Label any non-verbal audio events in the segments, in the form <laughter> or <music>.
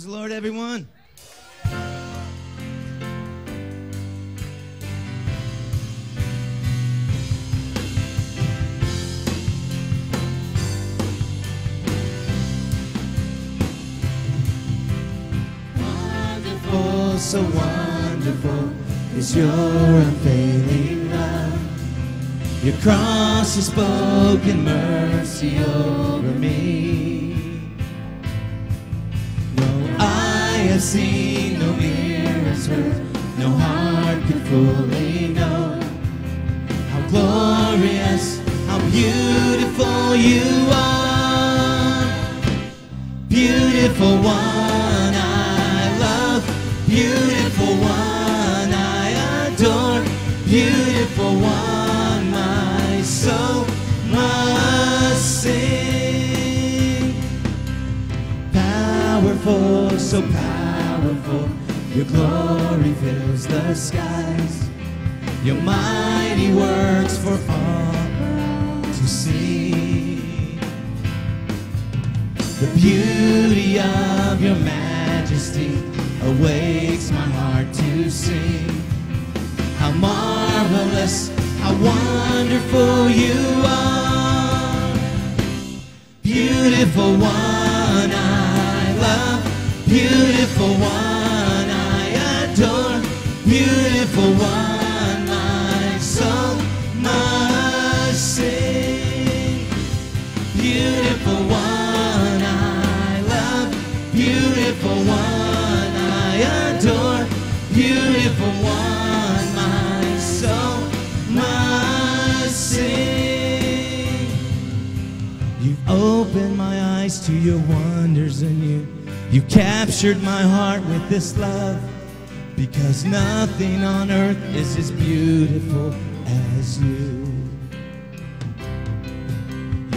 Praise the Lord, everyone. Wonderful, so wonderful is your unfailing love. Your cross has spoken mercy over me. Has seen, no has heard, no heart can fully know how glorious, how beautiful you are. Beautiful one I love, beautiful one I adore, beautiful one my soul must sing. Powerful, so your glory fills the skies. Your mighty works for all to see. The beauty of your majesty awakes my heart to sing. How marvelous, how wonderful you are. Beautiful one I love, beautiful one one my soul must sing. Beautiful one I love, beautiful one I adore, beautiful one my soul must sing. You've opened my eyes to your wonders and you you captured my heart with this love because nothing on earth is as beautiful as you.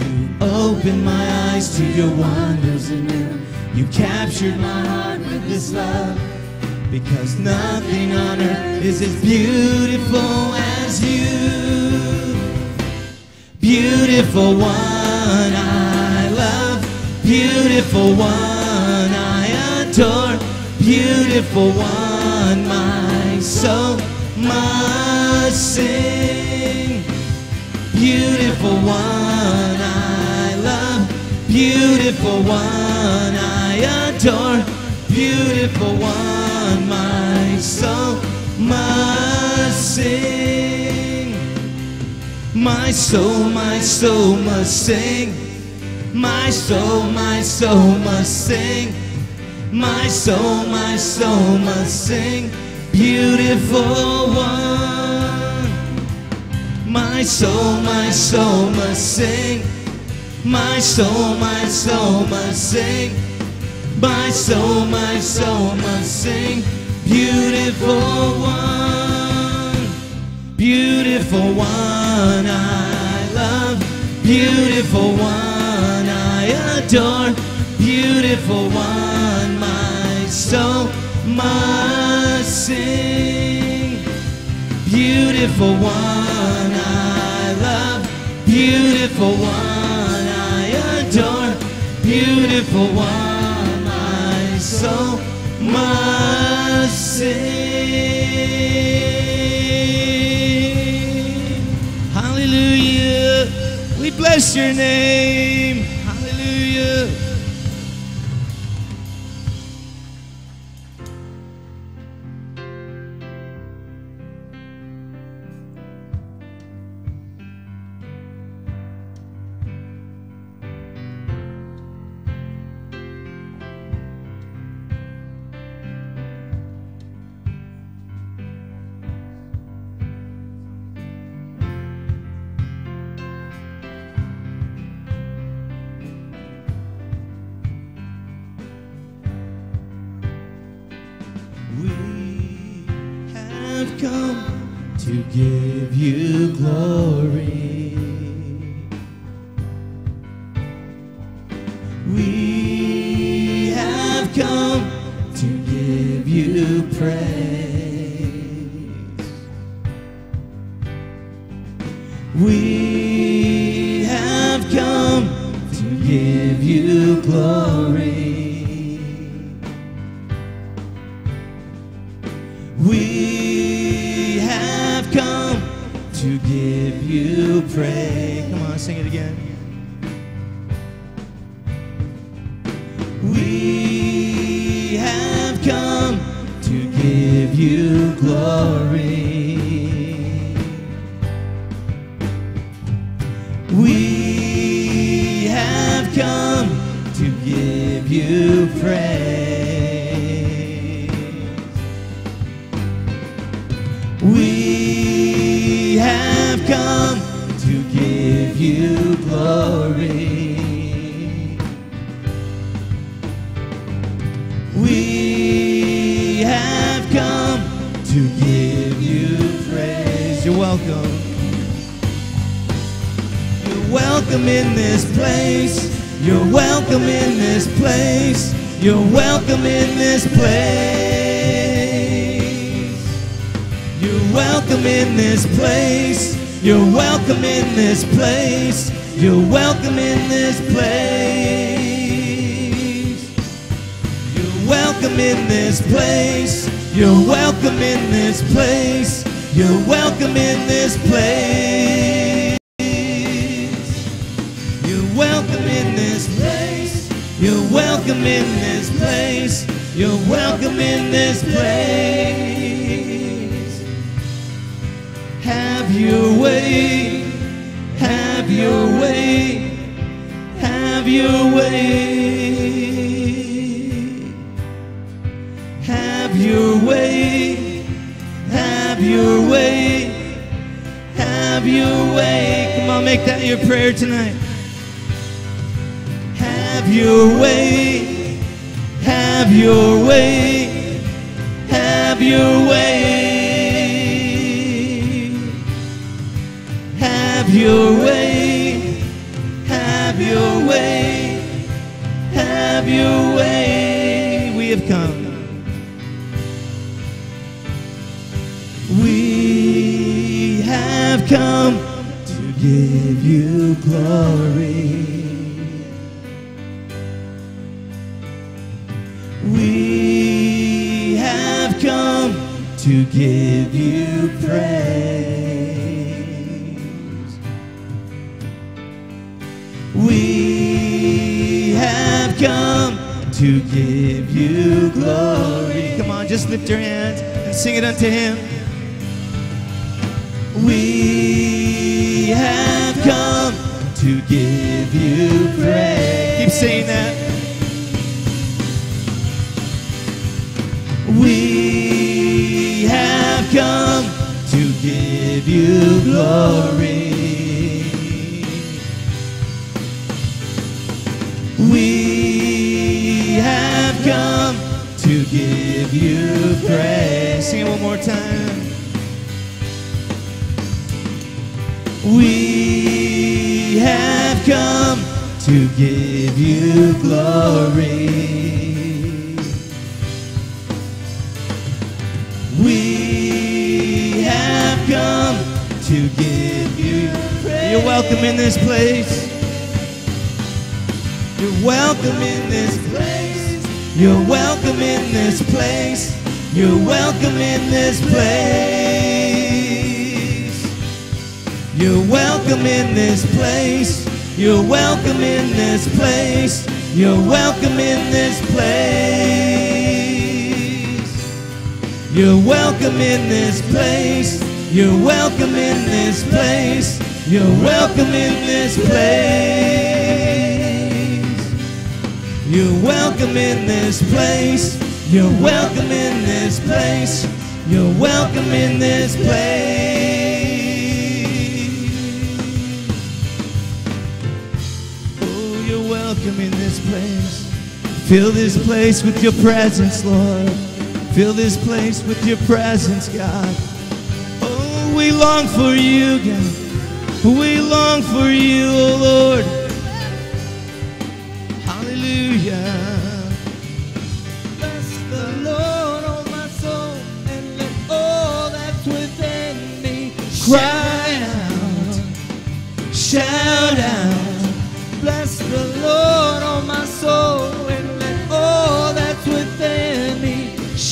You opened my eyes to your wonders and you captured my heart with this love because nothing on earth is as beautiful as you. Beautiful one I love, beautiful one I adore, beautiful one must sing. Beautiful one I love, beautiful one I adore, beautiful one my soul must sing. My soul, my soul must sing. My soul, my soul must sing. My soul, my soul must sing. Beautiful one. My soul, my soul must sing. My soul, my soul must sing. My soul, my soul must sing. Beautiful one. Beautiful one I love. Beautiful one I adore. Beautiful one my soul must sing. Beautiful one I love, beautiful one I adore, beautiful one my soul must sing. Hallelujah. We bless your name. Hallelujah. Give you glory. Come on, just lift your hands and sing it unto Him. We have come to give you praise. Keep saying that. We have come to give you glory. Give you praise. Sing it one more time. We have come to give you glory. We have come to give you praise. You're welcome in this place. You're welcome in this place. You're welcome in this place. You're welcome in this place. You're welcome in this place. You're welcome in this place. You're welcome in this place. You're welcome in this place. You're welcome in this place. You're welcome in this place. You're welcome in this place. You're welcome in this place. You're welcome in this place. Oh, you're welcome in this place. Fill this place with your presence, Lord. Fill this place with your presence, God. Oh, we long for you, God. We long for you, oh Lord.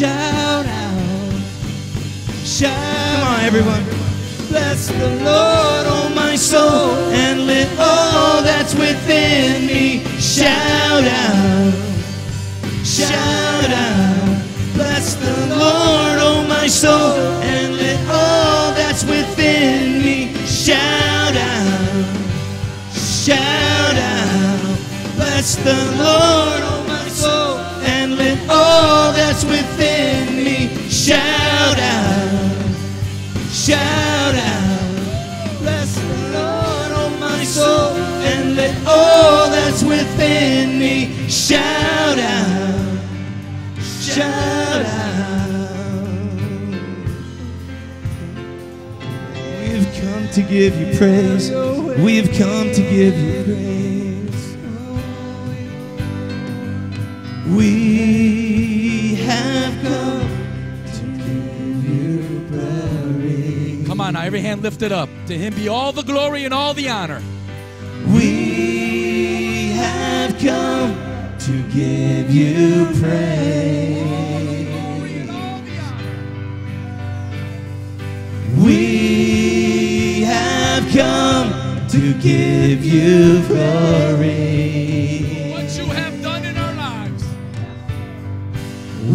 Shout out. Shout Come on, everyone. Bless the Lord, oh my soul, and let all that's within me shout out. Shout out. Bless the Lord, oh my soul, and let all that's within me shout out. Shout out. Bless the Lord, oh my soul, and let all that's within me shout out. Shout out. Bless the Lord, oh my soul, and let all that's within me shout out. Shout out. We've come to give you praise. We've come to give you praise. Now, every hand lifted up. To him be all the glory and all the honor. We have come to give you praise. We have come to give you glory. What you have done in our lives.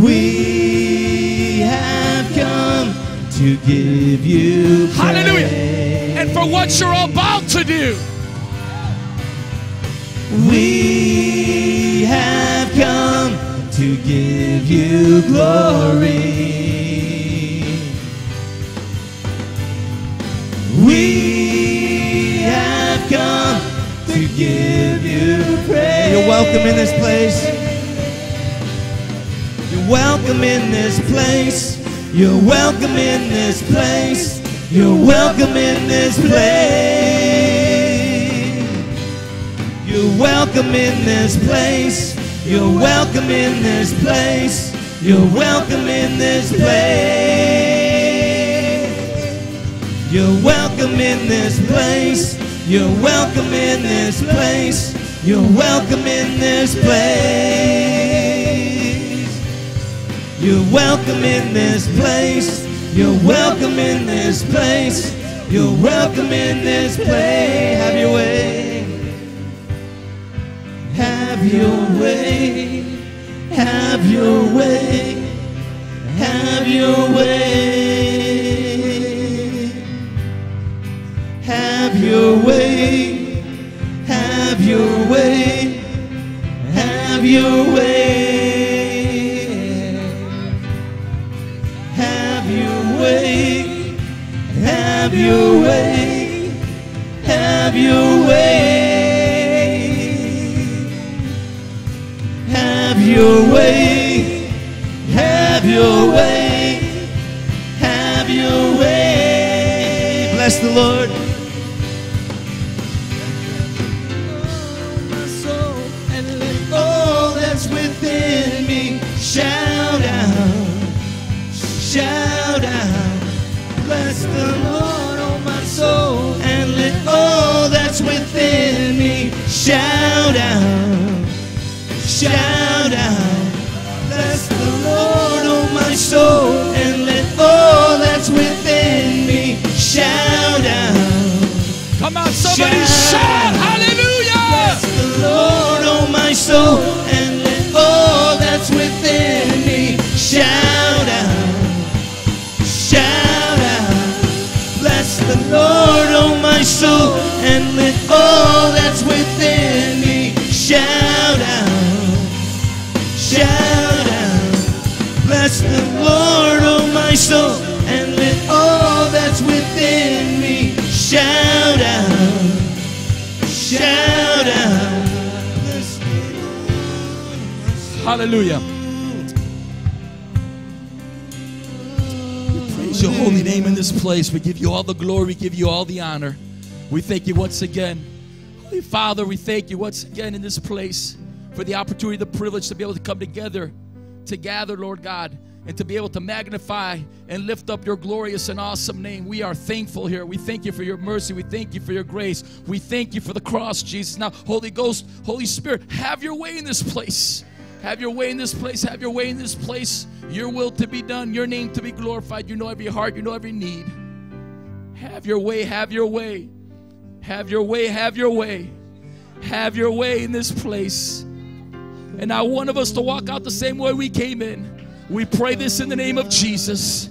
We have come to give you praise. Hallelujah. And for what you're about to do. We have come to give you glory. We have come to give you praise. You're welcome in this place. You're welcome in this place. You're welcome in this place. You're welcome in this place. You're welcome in this place. You're welcome in this place. You're welcome in this place. You're welcome in this place. You're welcome in this place. You're welcome in this place. You're welcome in this place. You're welcome in this place. You're welcome in this place. Have your way. Have your way. Have your way. Have your way. Have your way. Have your way. Have your way. Soul, and let all that's within me shout out. Shout out. Bless the Lord, oh my soul, and let all that's within me shout out. Shout out. Hallelujah. Your holy name in this place. We give you all the glory, we give you all the honor. We thank you once again. Holy Father, we thank you once again in this place for the opportunity, the privilege to be able to come together, to gather, Lord God, and to be able to magnify and lift up your glorious and awesome name. We are thankful here. We thank you for your mercy. We thank you for your grace. We thank you for the cross, Jesus. Now, Holy Ghost, Holy Spirit, have your way in this place. Have your way in this place. Have your way in this place. Your will to be done. Your name to be glorified. You know every heart. You know every need. Have your way. Have your way. Have your way, have your way. Have your way in this place. And I want of us to walk out the same way we came in. We pray this in the name of Jesus.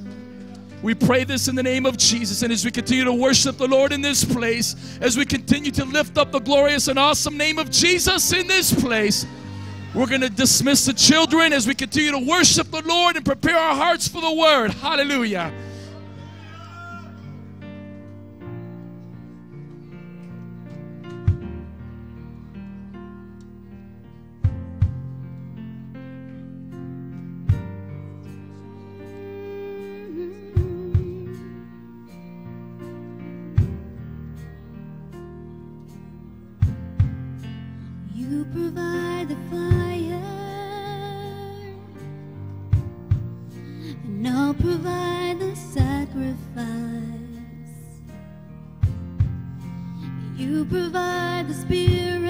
We pray this in the name of Jesus. And as we continue to worship the Lord in this place, as we continue to lift up the glorious and awesome name of Jesus in this place, we're going to dismiss the children as we continue to worship the Lord and prepare our hearts for the word. Hallelujah. provide the fire, and I'll provide the sacrifice. You provide the spirit.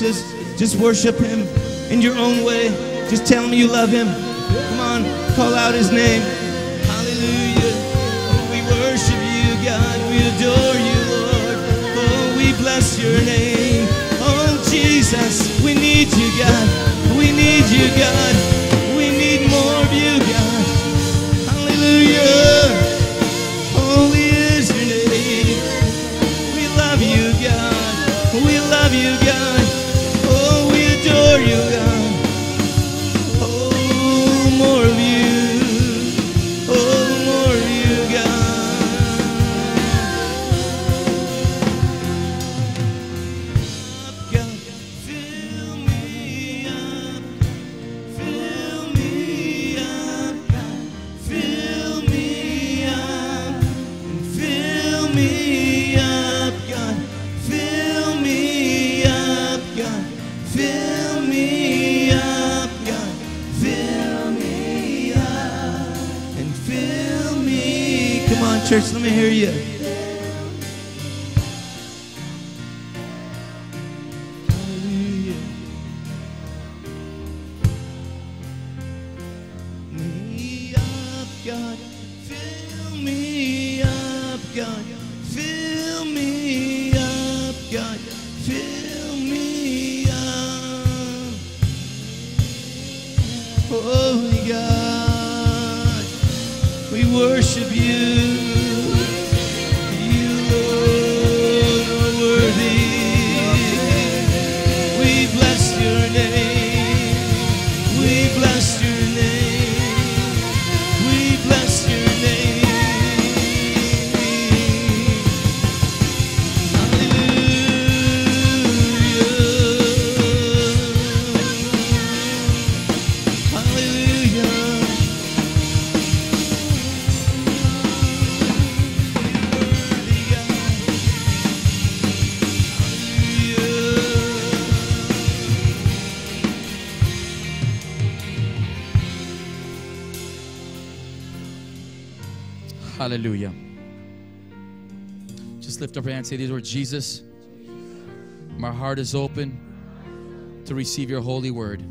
Voices. Just worship him in your own way. Just tell him you love him. Come on, call out his name. Hallelujah. Oh, we worship you, God. We adore you, Lord. Oh, we bless your name. Oh, Jesus, we need you, God. We need you, God. Hallelujah. Just lift up your hand and say these words Jesus, my heart is open to receive your holy word.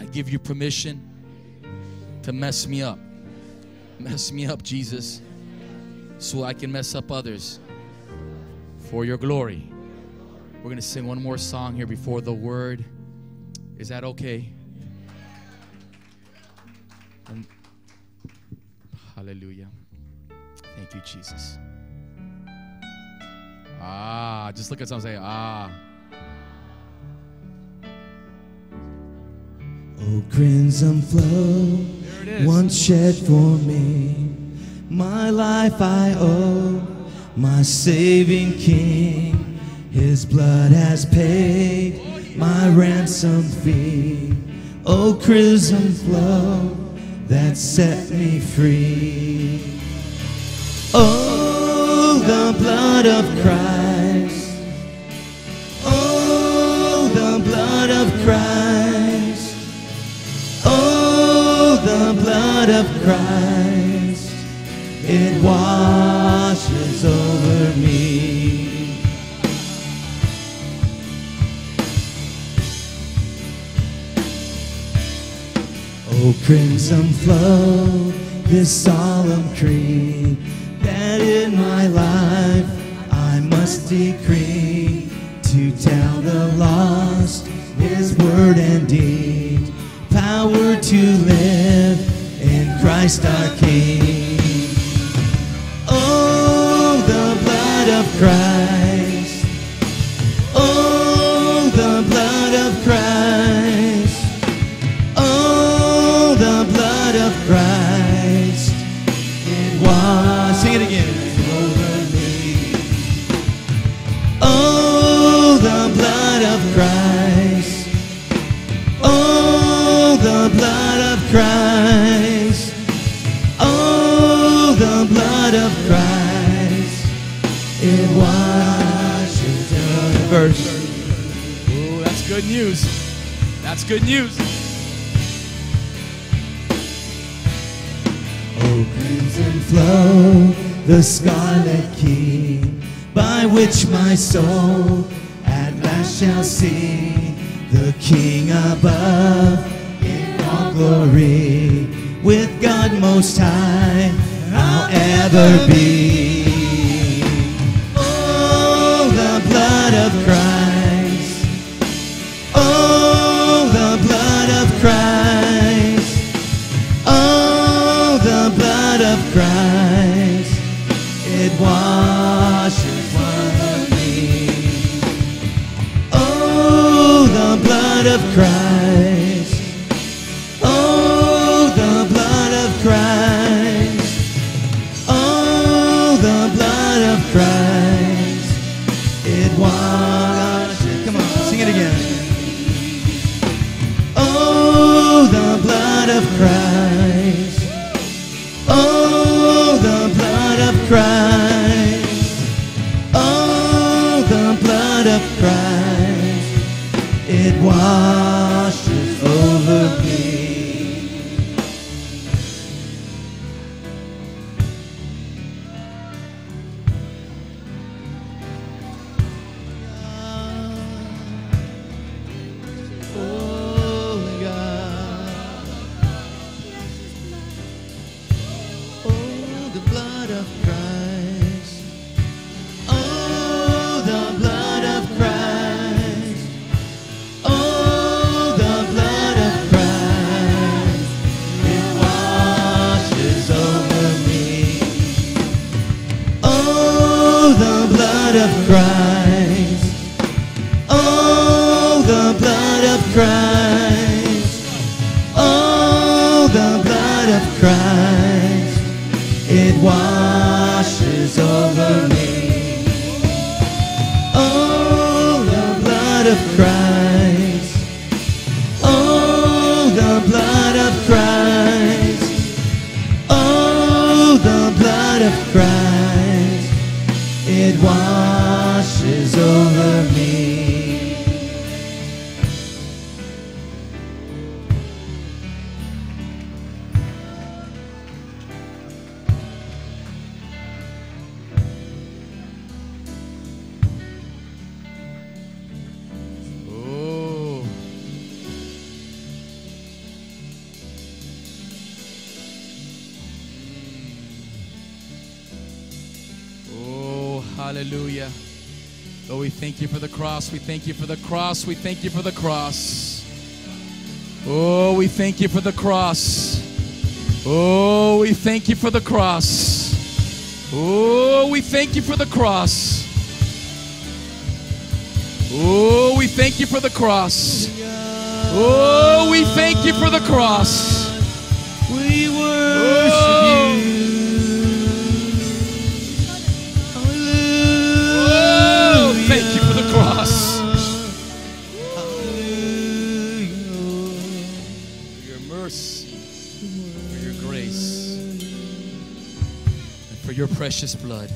I give you permission to mess me up. Mess me up, Jesus, so I can mess up others for your glory. We're going to sing one more song here before the word. Is that okay? Um, hallelujah. Thank you, Jesus. Ah, just look at someone and say, ah. Oh, crimson flow, once shed for me. My life I owe, my saving King. His blood has paid my ransom fee. Oh, crimson flow that set me free. Oh, the blood of Christ. Oh, the blood of Christ. Oh, the blood of Christ, it washes over me. Oh, crimson flow, this solemn creed, that in my life I must decree to tell the lost his word and deed. Power to live in Christ our King. Oh, the blood of Christ. news. That's good news. Oh, crimson flow, the scarlet key, by which my soul at last shall see the King above in all glory. With God Most High, I'll ever be. Why? cross. We thank you for the cross. We thank you for the cross. Oh, we thank you for the cross. Oh, we thank you for the cross. Oh, we thank you for the cross. Oh, we thank you for the cross. Oh, we thank you for the cross. precious blood.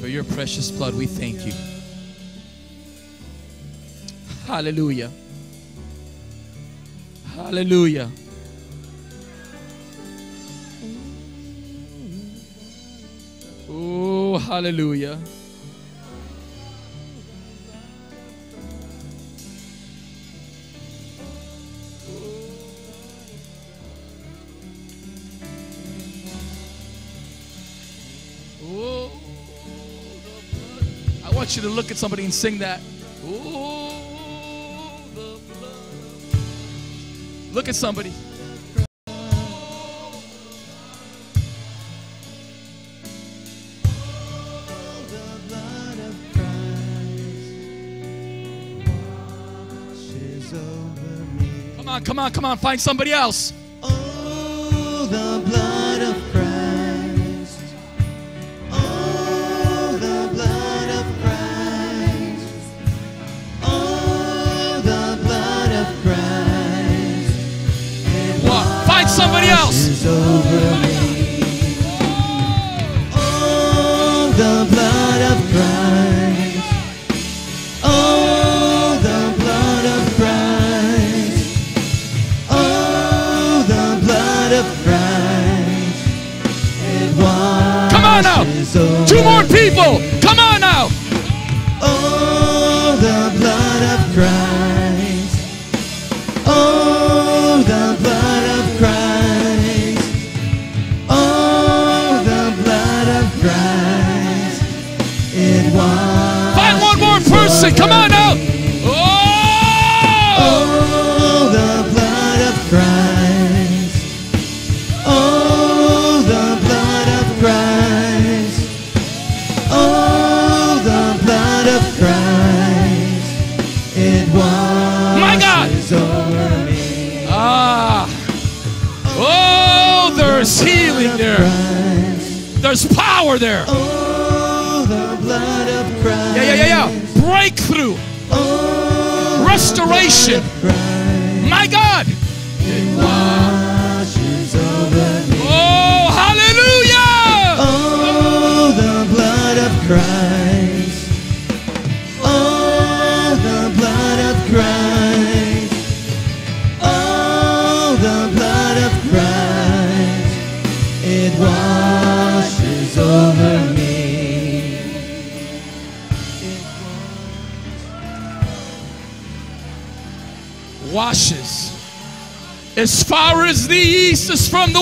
For your precious blood, we thank you. Hallelujah. Hallelujah. Oh, hallelujah. want you to look at somebody and sing that. The blood. Look at somebody. Come on, come on, come on. Find somebody else. Oh, washes over me. Oh, the blood of Christ. Oh, the blood of Christ. Oh, the blood of Christ. It Come on now. Two more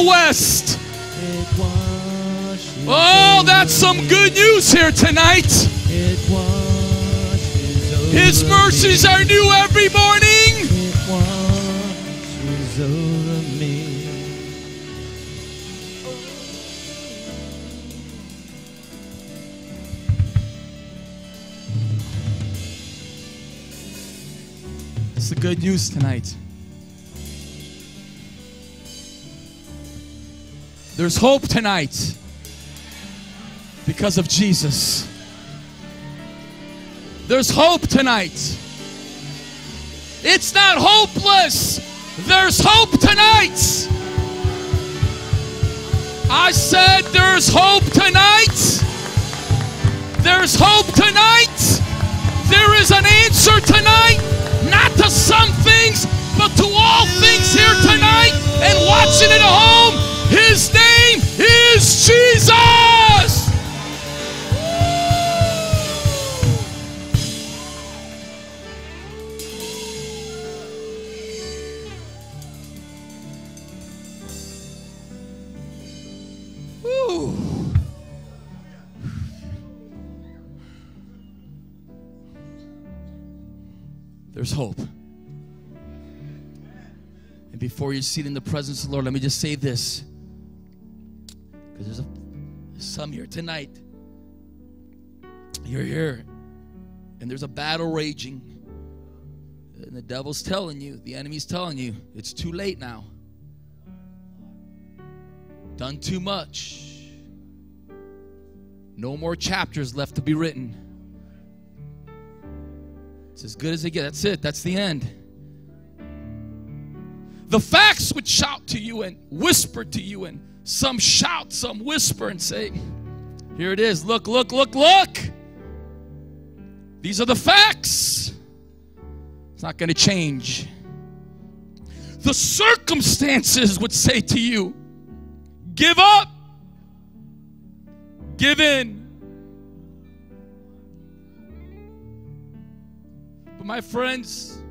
the west. Oh, that's some good news here tonight. His mercies are new every morning. It's the good news tonight. There's hope tonight because of Jesus. There's hope tonight. It's not hopeless. There's hope tonight. I said there's hope tonight. There's hope tonight. There is an answer tonight, not to some things, but to all things here tonight and watching at home. His name is Jesus. Woo. There's hope. And before you sit in the presence of the Lord, let me just say this. Some here tonight. You're here, and there's a battle raging. And the devil's telling you, the enemy's telling you, it's too late now. Done too much. No more chapters left to be written. It's as good as it gets. That's it. That's the end. The facts would shout to you and whisper to you, and some shout, some whisper, and say, Here it is. Look, look, look, look. These are the facts. It's not going to change. The circumstances would say to you, Give up, give in. But my friends,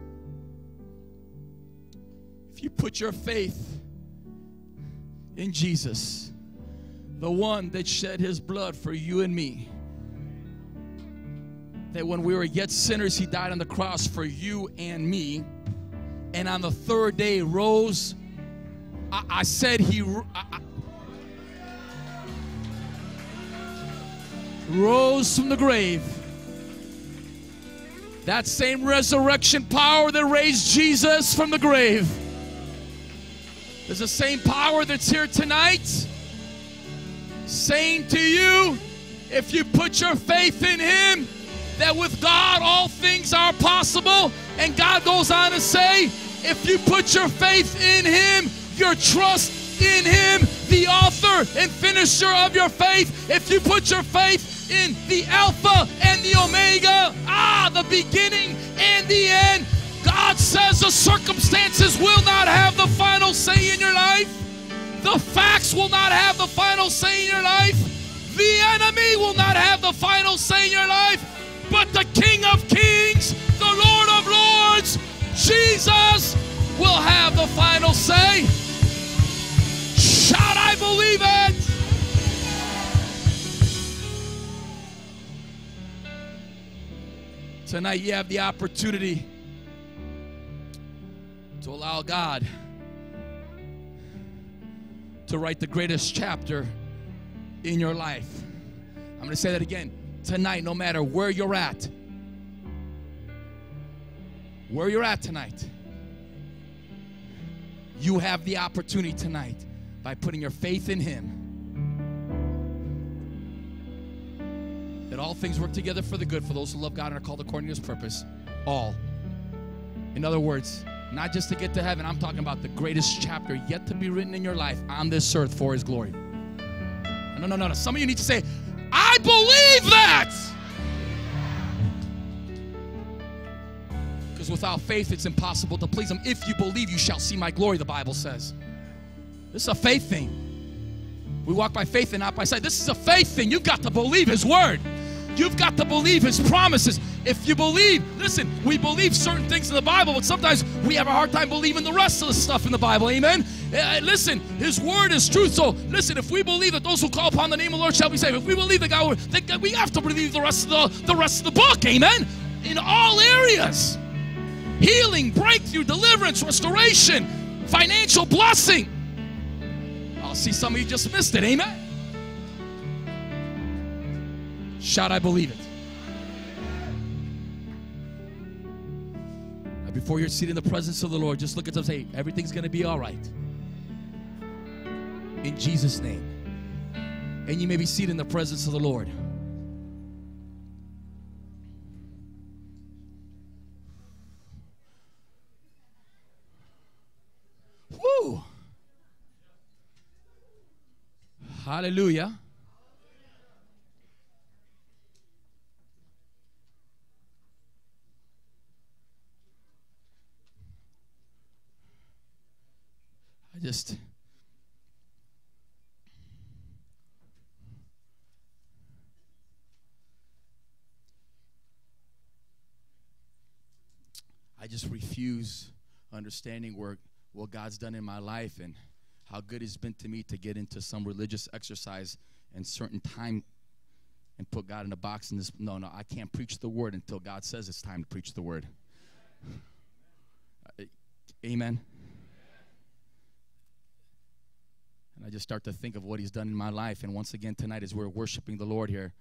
if you put your faith in Jesus, the one that shed his blood for you and me, that when we were yet sinners, he died on the cross for you and me, and on the third day rose. I, I said he I- I- rose from the grave. That same resurrection power that raised Jesus from the grave There's the same power that's here tonight saying to you, if you put your faith in Him, that with God all things are possible. And God goes on to say, if you put your faith in Him, your trust in Him, the author and finisher of your faith, if you put your faith in the Alpha and the Omega, ah, the beginning and the end, God says the circumstances will not have the final say in your life. The facts will not have the final say in your life. The enemy will not have the final say in your life. But the King of Kings, the Lord of Lords, Jesus will have the final say. Shout, I believe it. Tonight, you have the opportunity to allow God to write the greatest chapter in your life. I'm going to say that again. Tonight, no matter where you're at, where you're at tonight, you have the opportunity tonight by putting your faith in Him that all things work together for the good for those who love God and are called according to His purpose. All. In other words, not just to get to heaven, I'm talking about the greatest chapter yet to be written in your life on this earth for His glory. No, no, no, no. Some of you need to say, I believe that. Because without faith, it's impossible to please Him. If you believe, you shall see my glory, the Bible says. This is a faith thing. We walk by faith and not by sight. This is a faith thing. You've got to believe His word. You've got to believe His promises. If you believe, listen, we believe certain things in the Bible, but sometimes we have a hard time believing the rest of the stuff in the Bible. Amen. Uh, listen, His word is truth. So listen, if we believe that those who call upon the name of the Lord shall be saved, if we believe that God, that we have to believe the rest of the, the rest of the book. Amen. In all areas, healing, breakthrough, deliverance, restoration, financial blessing. I'll see some of you just missed it. Amen. Shout, I believe it. Now, before you're seated in the presence of the Lord, just look at them and say, everything's going to be all right. In Jesus' name. And you may be seated in the presence of the Lord. Woo! Hallelujah. I just I just refuse understanding where what God's done in my life and how good it's been to me to get into some religious exercise and certain time and put God in a box in this no no I can't preach the word until God says it's time to preach the word. Uh, amen. And I just start to think of what he's done in my life. And once again, tonight, as we're worshiping the Lord here,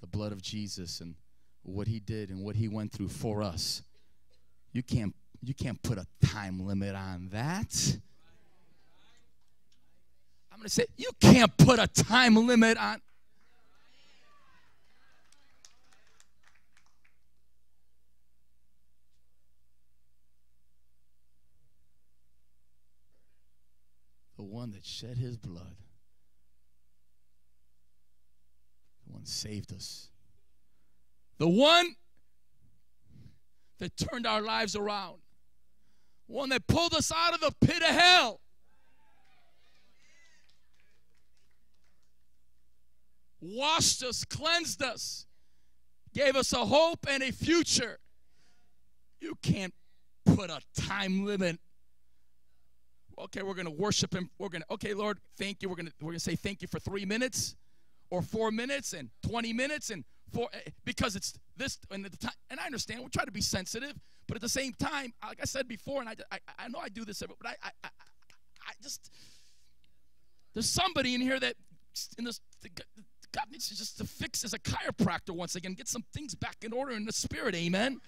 the blood of Jesus and what he did and what he went through for us. You can't you can't put a time limit on that. I'm going to say you can't put a time limit on the one that shed his blood, the one saved us, the one that turned our lives around, one that pulled us out of the pit of hell. Washed us, cleansed us, gave us a hope and a future. You can't put a time limit okay, we're going to worship him. We're going to, okay, Lord, thank you. We're going to, we're going to say thank you for three minutes or four minutes and 20 minutes and four, eh, because it's this, and the time, and I understand, we're trying to be sensitive, but at the same time, like I said before, and I, I, I know I do this, but I, I, I, I just, there's somebody in here that, in this, God needs to just to fix as a chiropractor once again, get some things back in order in the spirit, amen.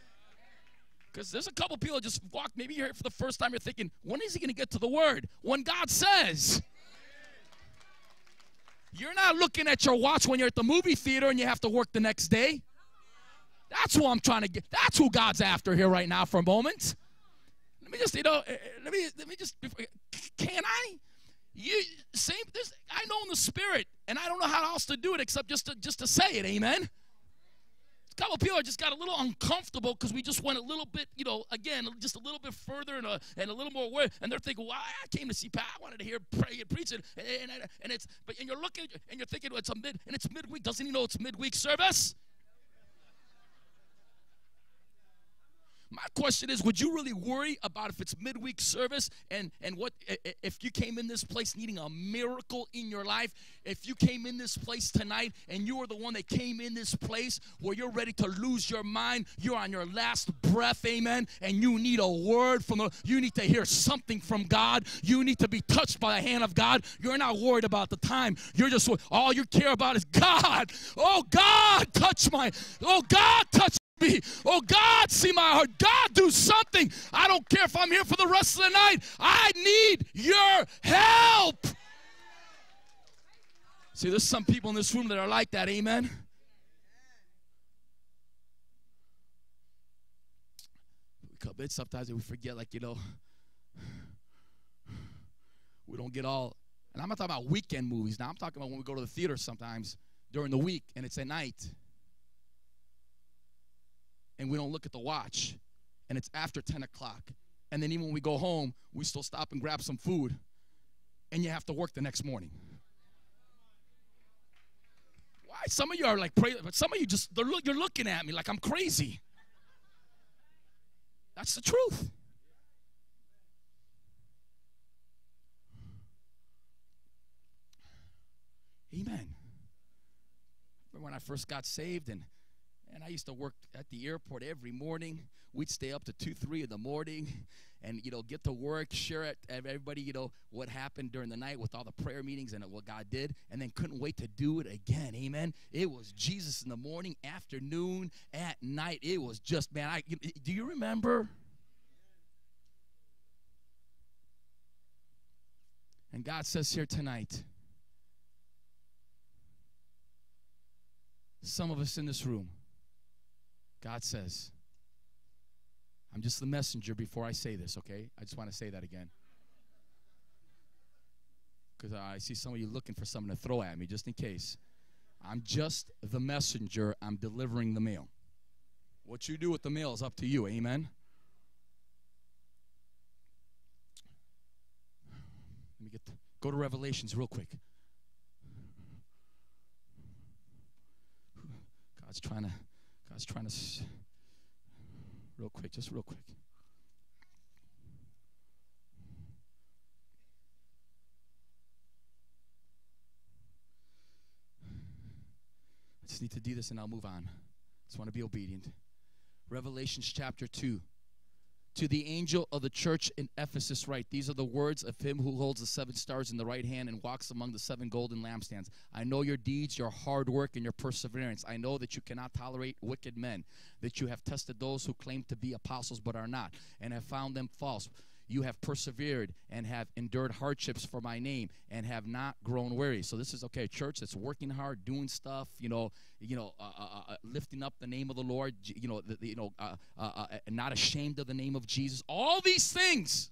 Because there's a couple people just walk, maybe you're here for the first time, you're thinking, when is he going to get to the word? When God says. You're not looking at your watch when you're at the movie theater and you have to work the next day. That's who I'm trying to get. That's who God's after here right now for a moment. Let me just, you know, eh, eh, let me let me just. Can I? You same. This I know in the spirit, and I don't know how else to do it except just to just to say it. Amen. Couple people just got a little uncomfortable because we just went a little bit, you know, again, just a little bit further and a, and a little more way. And they're thinking, well, I came to see Pat. I wanted to hear pray and preach it. And, and, and it's, but and you're looking and you're thinking, well, it's a mid, and it's midweek. Doesn't he know it's midweek service? My question is, would you really worry about if it's midweek service and and what if you came in this place needing a miracle in your life? If you came in this place tonight and you are the one that came in this place where you're ready to lose your mind, you're on your last breath, amen, and you need a word from the you need to hear something from God. You need to be touched by the hand of God. You're not worried about the time. You're just all you care about is God. Oh God, touch my oh God, touch me. Oh, God, see my heart. God, do something. I don't care if I'm here for the rest of the night. I need your help. See, there's some people in this room that are like that. Amen. In sometimes we forget, like, you know, we don't get all. And I'm not talking about weekend movies now. I'm talking about when we go to the theater sometimes during the week and it's at night and we don't look at the watch and it's after 10 o'clock. And then even when we go home, we still stop and grab some food and you have to work the next morning. Why? Some of you are like, pray, but some of you just, you're looking at me like I'm crazy. That's the truth. Amen. Remember when I first got saved and and I used to work at the airport every morning. We'd stay up to two, three in the morning, and you know, get to work, share it, everybody, you know, what happened during the night with all the prayer meetings and what God did, and then couldn't wait to do it again. Amen. It was Jesus in the morning, afternoon, at night. It was just man. I do you remember? And God says here tonight, some of us in this room God says, I'm just the messenger before I say this, okay? I just want to say that again. Because I see some of you looking for something to throw at me just in case. I'm just the messenger, I'm delivering the mail. What you do with the mail is up to you, amen? Let me get the, go to Revelations real quick. God's trying to God's trying to, s- real quick, just real quick. I just need to do this and I'll move on. I just want to be obedient. Revelations chapter 2. To the angel of the church in Ephesus, write These are the words of him who holds the seven stars in the right hand and walks among the seven golden lampstands. I know your deeds, your hard work, and your perseverance. I know that you cannot tolerate wicked men, that you have tested those who claim to be apostles but are not, and have found them false you have persevered and have endured hardships for my name and have not grown weary. So this is okay, church that's working hard, doing stuff, you know, you know, uh, uh, uh, uh lifting up the name of the Lord, you know, the, the, you know, uh, uh, not ashamed of the name of Jesus. All these things.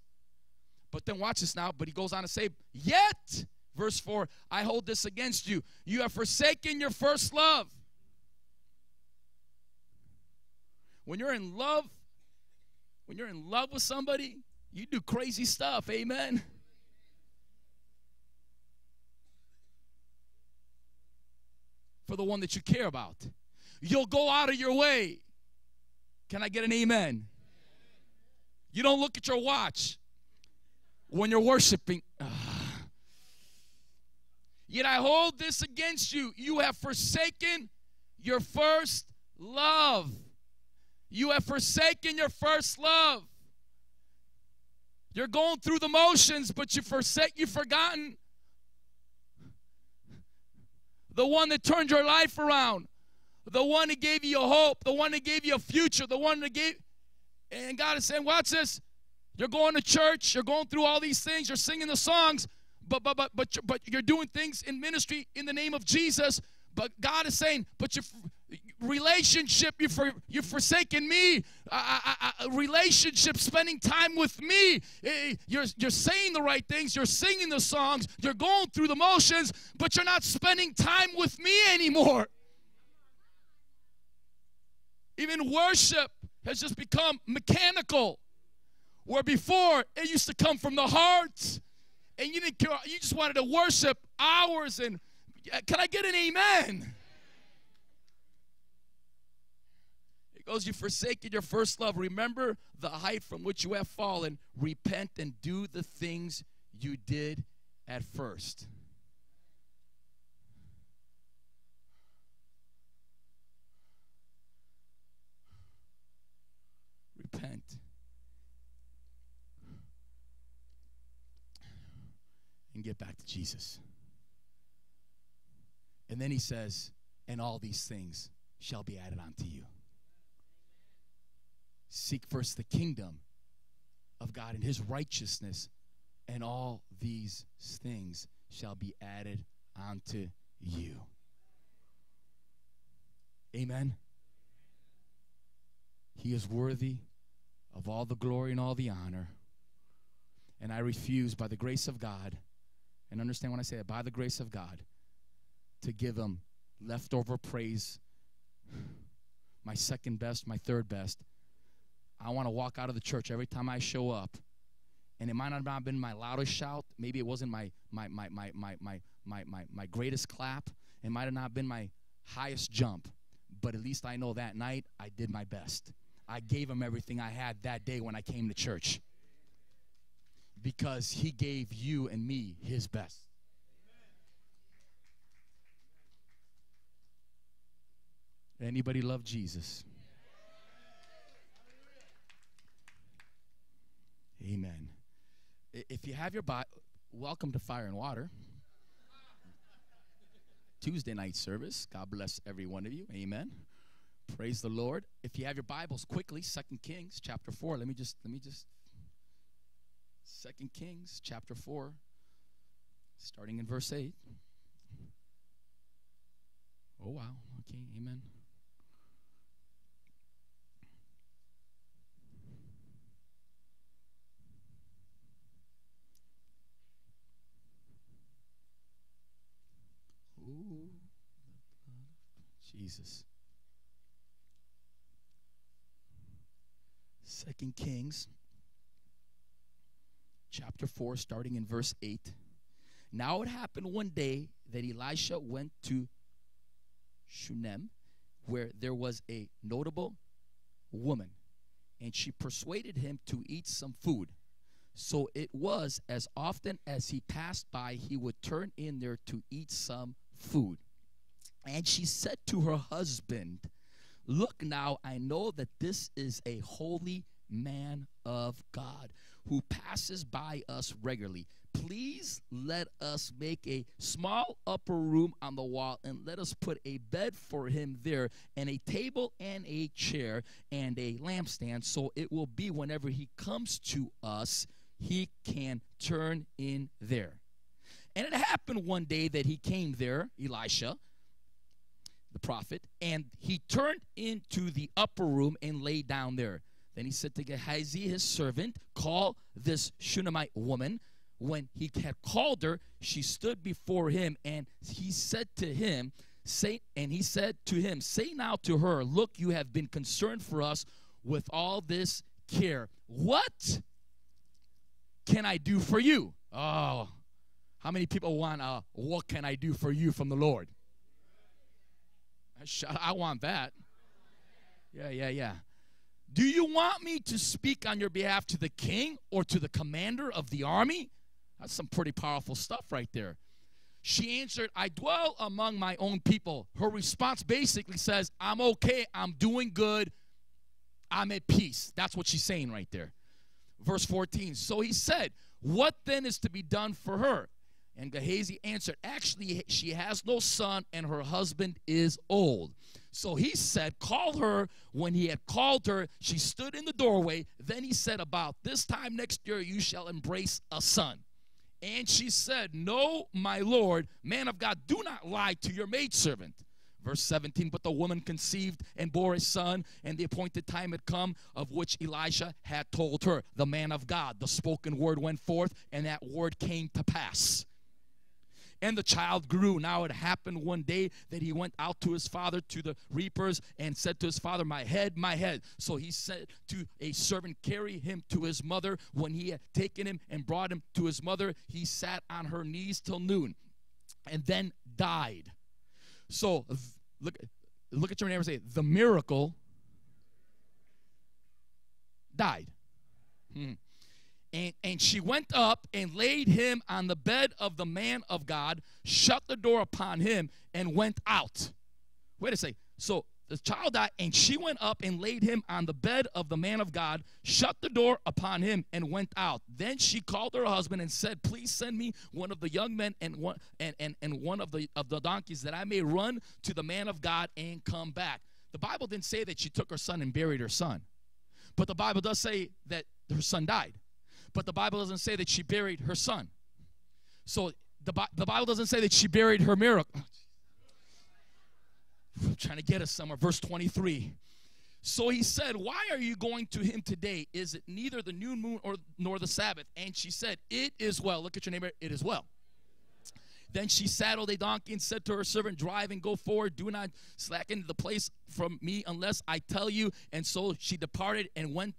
But then watch this now. But he goes on to say, yet, verse four, I hold this against you. You have forsaken your first love. When you're in love, when you're in love with somebody, you do crazy stuff. Amen. For the one that you care about. You'll go out of your way. Can I get an amen? You don't look at your watch when you're worshiping. <sighs> Yet I hold this against you. You have forsaken your first love. You have forsaken your first love. You're going through the motions, but you forsake, you've forgotten the one that turned your life around, the one that gave you a hope, the one that gave you a future, the one that gave. And God is saying, watch this. You're going to church, you're going through all these things, you're singing the songs, but but but but you're, but you're doing things in ministry in the name of Jesus. But God is saying, but your relationship, you for you've forsaken me. I, I, I, relationship, spending time with me. Eh, You're you're saying the right things. You're singing the songs. You're going through the motions, but you're not spending time with me anymore. Even worship has just become mechanical. Where before it used to come from the heart, and you didn't care, you just wanted to worship hours and can I get an amen? It goes, You forsaken your first love. Remember the height from which you have fallen. Repent and do the things you did at first. Repent. And get back to Jesus. And then he says, and all these things shall be added unto you. Seek first the kingdom of God and his righteousness, and all these things shall be added unto you. Amen. He is worthy of all the glory and all the honor. And I refuse, by the grace of God, and understand when I say that, by the grace of God, to give him leftover praise, my second best, my third best. I want to walk out of the church every time I show up. And it might not have been my loudest shout. Maybe it wasn't my my my my my my my my, my greatest clap. It might have not been my highest jump. But at least I know that night I did my best. I gave him everything I had that day when I came to church. Because he gave you and me his best. Anybody love Jesus? Amen. If you have your Bible, welcome to Fire and Water. Tuesday night service. God bless every one of you. Amen. Praise the Lord. If you have your Bibles quickly, Second Kings chapter 4. Let me just let me just Second Kings chapter 4 starting in verse 8. Oh wow. Okay. Amen. Ooh, Jesus. Second Kings chapter 4 starting in verse 8. Now it happened one day that Elisha went to Shunem where there was a notable woman and she persuaded him to eat some food. So it was as often as he passed by, he would turn in there to eat some food. And she said to her husband, Look now, I know that this is a holy man of God who passes by us regularly. Please let us make a small upper room on the wall and let us put a bed for him there, and a table and a chair and a lampstand, so it will be whenever he comes to us, he can turn in there. And it happened one day that he came there, Elisha, the prophet, and he turned into the upper room and lay down there. Then he said to Gehazi, his servant, Call this Shunammite woman. When he had called her, she stood before him, and he said to him, Say, and he said to him, Say now to her, Look, you have been concerned for us with all this care. What can I do for you? Oh, how many people want a what can I do for you from the Lord? I want that. Yeah, yeah, yeah. Do you want me to speak on your behalf to the king or to the commander of the army? That's some pretty powerful stuff right there. She answered, I dwell among my own people. Her response basically says, I'm okay, I'm doing good, I'm at peace. That's what she's saying right there. Verse 14. So he said, What then is to be done for her? And Gehazi answered, Actually, she has no son, and her husband is old. So he said, Call her. When he had called her, she stood in the doorway. Then he said, About this time next year, you shall embrace a son. And she said, No, my Lord, man of God, do not lie to your maidservant. Verse 17, but the woman conceived and bore a son, and the appointed time had come of which Elijah had told her. The man of God, the spoken word went forth, and that word came to pass. And the child grew. Now it happened one day that he went out to his father to the reapers and said to his father, My head, my head. So he said to a servant, Carry him to his mother. When he had taken him and brought him to his mother, he sat on her knees till noon and then died. So look, look at your neighbor and say, The miracle died. Hmm. And, and she went up and laid him on the bed of the man of God, shut the door upon him, and went out. Wait a second. So the child died, and she went up and laid him on the bed of the man of God, shut the door upon him, and went out. Then she called her husband and said, Please send me one of the young men and one and, and, and one of the of the donkeys that I may run to the man of God and come back. The Bible didn't say that she took her son and buried her son. But the Bible does say that her son died but the Bible doesn't say that she buried her son. So the, the Bible doesn't say that she buried her miracle. Oh, I'm trying to get us somewhere. Verse 23. So he said, Why are you going to him today? Is it neither the new moon or nor the Sabbath? And she said, It is well. Look at your neighbor, it is well. Then she saddled a donkey and said to her servant, Drive and go forward. Do not slacken the place from me unless I tell you. And so she departed and went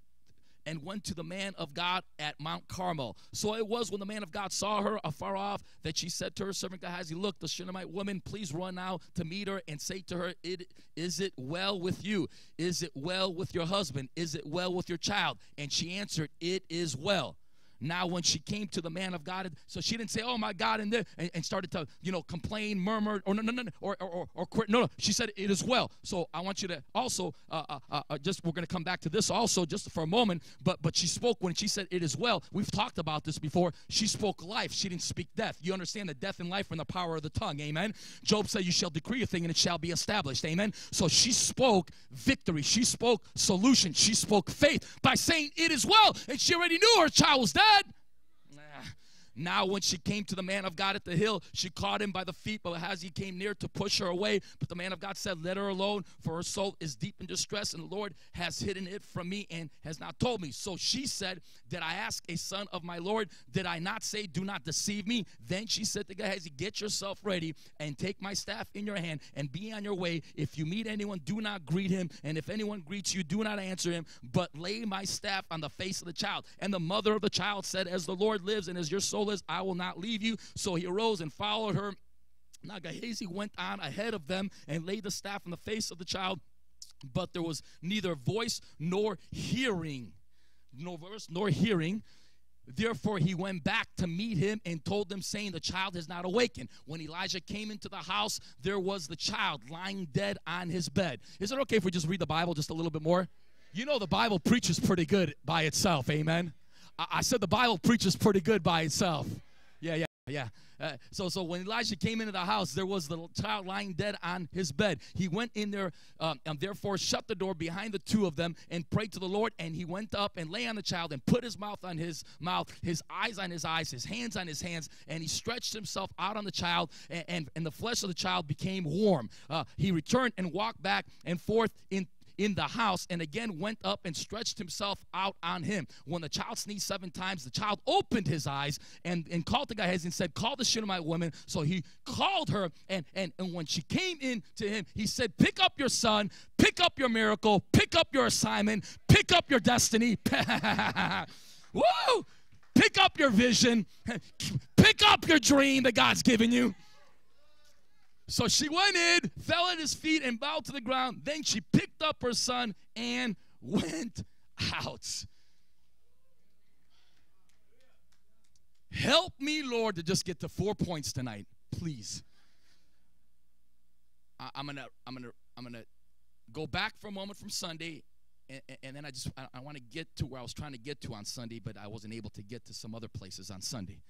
and went to the man of God at Mount Carmel. So it was when the man of God saw her afar off that she said to her servant Gehazi, Look, the Shunammite woman, please run now to meet her and say to her, it, Is it well with you? Is it well with your husband? Is it well with your child? And she answered, It is well. Now, when she came to the man of God, so she didn't say, "Oh my God," and, and, and started to, you know, complain, murmur, or no, no, no, or, or, or quit. No, no. She said, "It is well." So I want you to also, uh, uh, uh, uh just we're going to come back to this also just for a moment. But but she spoke when she said, "It is well." We've talked about this before. She spoke life. She didn't speak death. You understand that death and life are in the power of the tongue. Amen. Job said, "You shall decree a thing, and it shall be established." Amen. So she spoke victory. She spoke solution. She spoke faith by saying, "It is well," and she already knew her child was dead good. Nah. Now, when she came to the man of God at the hill, she caught him by the feet, but as he came near to push her away, but the man of God said, Let her alone, for her soul is deep in distress, and the Lord has hidden it from me and has not told me. So she said, Did I ask a son of my Lord? Did I not say, Do not deceive me? Then she said to Gehazi, Get yourself ready and take my staff in your hand and be on your way. If you meet anyone, do not greet him, and if anyone greets you, do not answer him, but lay my staff on the face of the child. And the mother of the child said, As the Lord lives and as your soul I will not leave you. So he arose and followed her. Now Gehazi went on ahead of them and laid the staff in the face of the child, but there was neither voice nor hearing, no verse nor hearing. Therefore, he went back to meet him and told them, saying, The child has not awakened. When Elijah came into the house, there was the child lying dead on his bed. Is it okay if we just read the Bible just a little bit more? You know, the Bible preaches pretty good by itself. Amen. I, said the Bible preaches pretty good by itself. Yeah, yeah, yeah. Uh, so, so when Elijah came into the house, there was the child lying dead on his bed. He went in there um, and therefore shut the door behind the two of them and prayed to the Lord. And he went up and lay on the child and put his mouth on his mouth, his eyes on his eyes, his hands on his hands, and he stretched himself out on the child, and, and, and the flesh of the child became warm. Uh, he returned and walked back and forth in in the house and again went up and stretched himself out on him. When the child sneezed seven times, the child opened his eyes and, and called Gehazi and said, Call the Shunammite woman. So he called her, and, and, and when she came in to him, he said, Pick up your son, pick up your miracle, pick up your assignment, pick up your destiny. <laughs> Woo! Pick up your vision, <laughs> pick up your dream that God's given you. So she went in, fell at his feet, and bowed to the ground. Then she picked up her son and <laughs> went out. Help me, Lord, to just get to four points tonight, please. I, am gonna, I'm gonna, I'm gonna go back for a moment from Sunday, and, and then I just, I, I want to get to where I was trying to get to on Sunday, but I wasn't able to get to some other places on Sunday.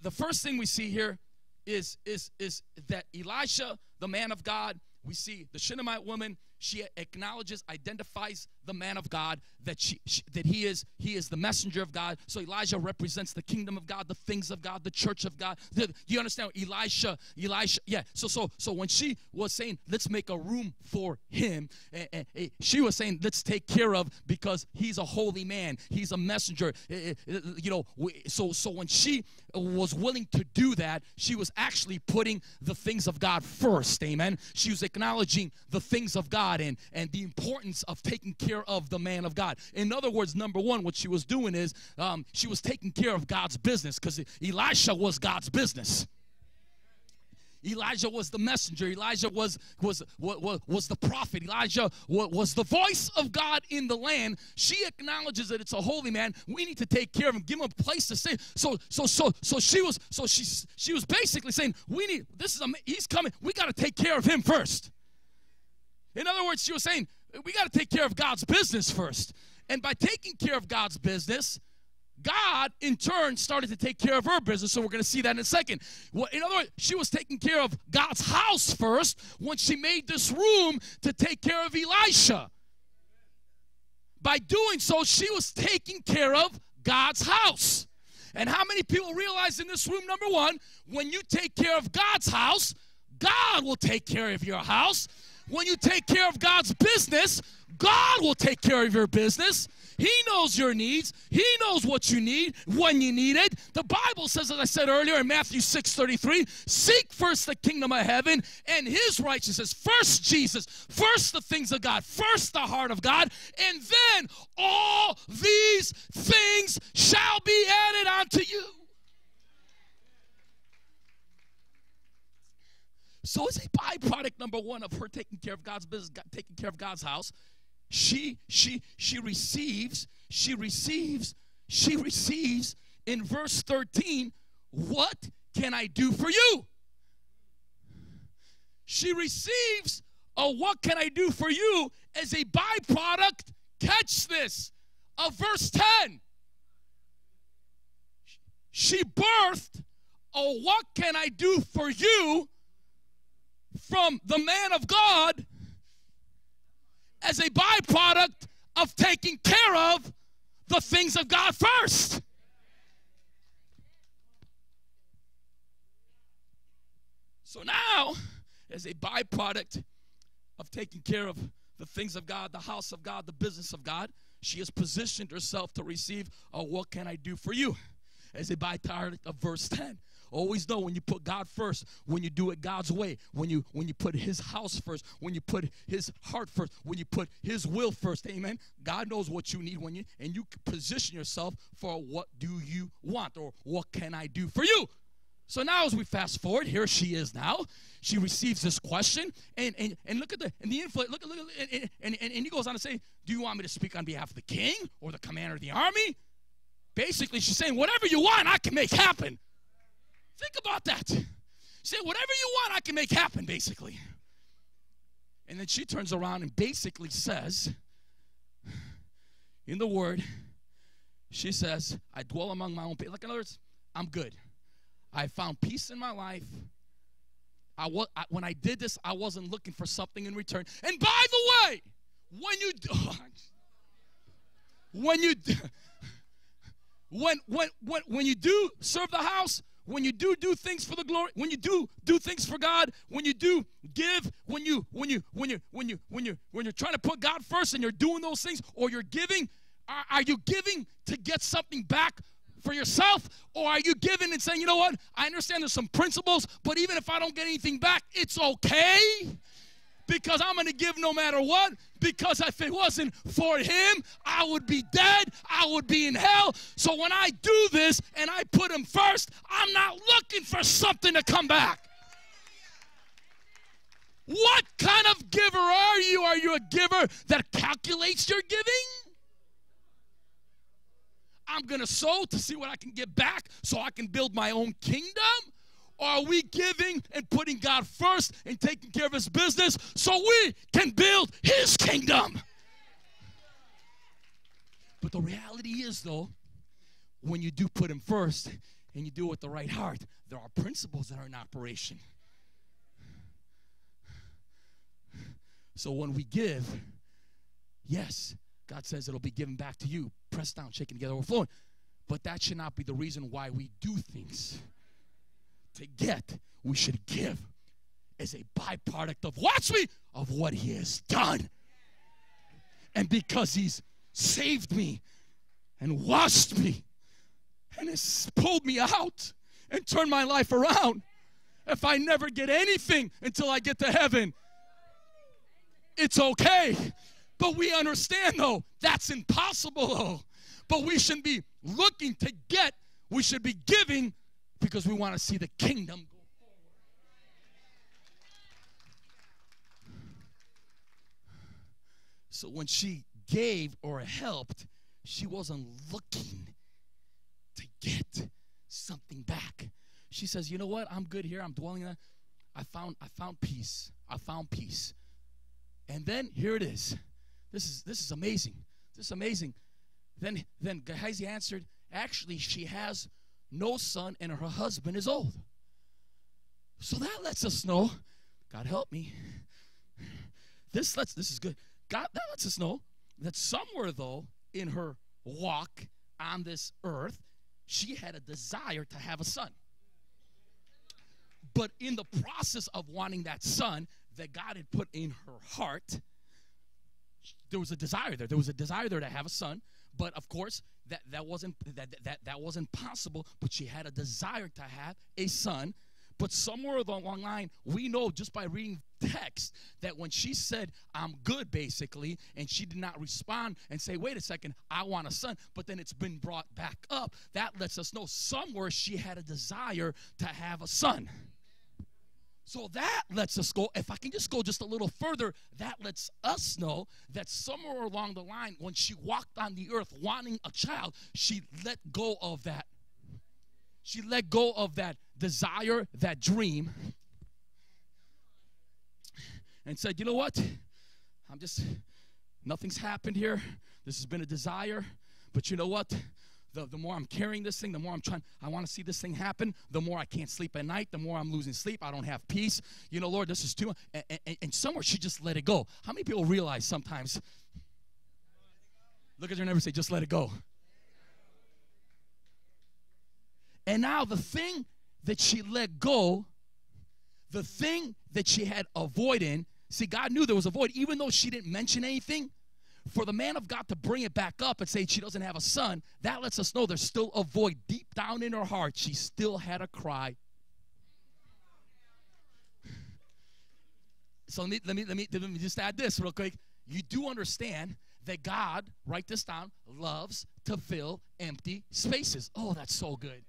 The first thing we see here is is is that Elisha, the man of God, we see the Shunammite woman. She acknowledges, identifies the man of God that she, she, that he is he is the messenger of God. So Elijah represents the kingdom of God, the things of God, the church of God. The- you understand? Elisha, Elisha, yeah. So so so when she was saying, "Let's make a room for him," eh, eh, eh, she was saying, "Let's take care of because he's a holy man. He's a messenger." Eh, eh, eh, you know, so so when she was willing to do that, she was actually putting the things of God first. Amen. She was acknowledging the things of God and and the importance of taking care of the man of God. In other words, number one, what she was doing is um, she was taking care of God's business because Elisha was God's business. Elijah was the messenger. Elijah was was was, was the prophet. Elijah was the voice of God in the land. She acknowledges that it's a holy man. We need to take care of him, give him a place to stay. So so so so she was so she she was basically saying we need this is a he's coming. We got to take care of him first. In other words, she was saying we got to take care of God's business first. And by taking care of God's business, God, in turn, started to take care of her business. So we're going to see that in a second. Well, in other words, she was taking care of God's house first when she made this room to take care of Elisha. By doing so, she was taking care of God's house. And how many people realize in this room, number one, when you take care of God's house, God will take care of your house. When you take care of God's business, God will take care of your business. He knows your needs. He knows what you need when you need it. The Bible says, as I said earlier in Matthew 6 33, seek first the kingdom of heaven and his righteousness. First Jesus, first the things of God, first the heart of God, and then all these things shall be added unto you. So it's a byproduct number one of her taking care of God's business, taking care of God's house. She she she receives, she receives, she receives in verse 13, what can I do for you? She receives a what can I do for you as a byproduct, catch this, of verse 10. She birthed a what can I do for you from the man of God as a byproduct of taking care of the things of God first. So now, as a byproduct of taking care of the things of God, the house of God, the business of God, she has positioned herself to receive a what can I do for you? As a byproduct of verse 10. Always know when you put God first, when you do it God's way, when you when you put his house first, when you put his heart first, when you put his will first, amen. God knows what you need when you and you position yourself for what do you want or what can I do for you? So now, as we fast forward, here she is now. She receives this question, and and, and look at the and the influence. Look, look, look and, and, and, and he goes on to say, "Do you want me to speak on behalf of the king or the commander of the army?" Basically, she's saying, "Whatever you want, I can make happen." Think about that. Say, "Whatever you want, I can make happen." Basically, and then she turns around and basically says, in the word, she says, "I dwell among my own people." Like in other words, I'm good. I found peace in my life. I, wa- I when I did this, I wasn't looking for something in return. And by the way, when you do, <laughs> when you do, <laughs> when when when when you do serve the house, when you do do things for the glory, when you do do things for God, when you do give, when you when you when you when you when you when you're trying to put God first and you're doing those things, or you're giving, are, are you giving to get something back for yourself, or are you giving and saying, you know what? I understand there's some principles, but even if I don't get anything back, it's okay because I'm going to give no matter what. Because if it wasn't for him, I would be dead. I would be in hell. So when I do this and I put him first, I'm not looking for something to come back. What kind of giver are you? Are you a giver that calculates your giving? I'm going to sow to see what I can get back so I can build my own kingdom? Are we giving and putting God first and taking care of his business so we can build his kingdom? But the reality is, though, when you do put him first and you do it with the right heart, there are principles that are in operation. So when we give, yes, God says it'll be given back to you, pressed down, shaken together, overflowing. But that should not be the reason why we do things. To get, we should give as a byproduct of, watch me, of what He has done. And because He's saved me and washed me and has pulled me out and turned my life around, if I never get anything until I get to heaven, it's okay. But we understand, though, that's impossible, though. But we shouldn't be looking to get, we should be giving because we want to see the kingdom go forward. So when she gave or helped, she wasn't looking to get something back. She says, "You know what? I'm good here. I'm dwelling in I found I found peace. I found peace." And then here it is. This is this is amazing. This is amazing. Then then Gehazi answered, "Actually, she has no son and her husband is old." So that lets us know, God help me. This lets this is good. God that lets us know that somewhere though in her walk on this earth, she had a desire to have a son. But in the process of wanting that son that God had put in her heart, there was a desire there. There was a desire there to have a son, but of course that, that wasn't that, that that wasn't possible. But she had a desire to have a son. But somewhere along the line, we know just by reading text that when she said, I'm good, basically, and she did not respond and say, wait a second, I want a son, but then it's been brought back up, that lets us know somewhere she had a desire to have a son. So that lets us go. If I can just go just a little further, that lets us know that somewhere along the line, when she walked on the earth wanting a child, she let go of that. She let go of that desire, that dream, and said, You know what? I'm just, nothing's happened here. This has been a desire, but you know what? The, the more I'm carrying this thing, the more I'm trying, I want to see this thing happen, the more I can't sleep at night, the more I'm losing sleep, I don't have peace. You know, Lord, this is too much. And, and, and somewhere she just let it go. How many people realize sometimes? Look at your neighbor say, just let it go. And now the thing that she let go, the thing that she had avoiding, see, God knew there was a void, even though she didn't mention anything for the man of God to bring it back up and say she doesn't have a son, that lets us know there's still a void deep down in her heart. She still had a cry. So let me, let me, let me, just add this real quick. You do understand that God, write this down, loves to fill empty spaces. Oh, that's so good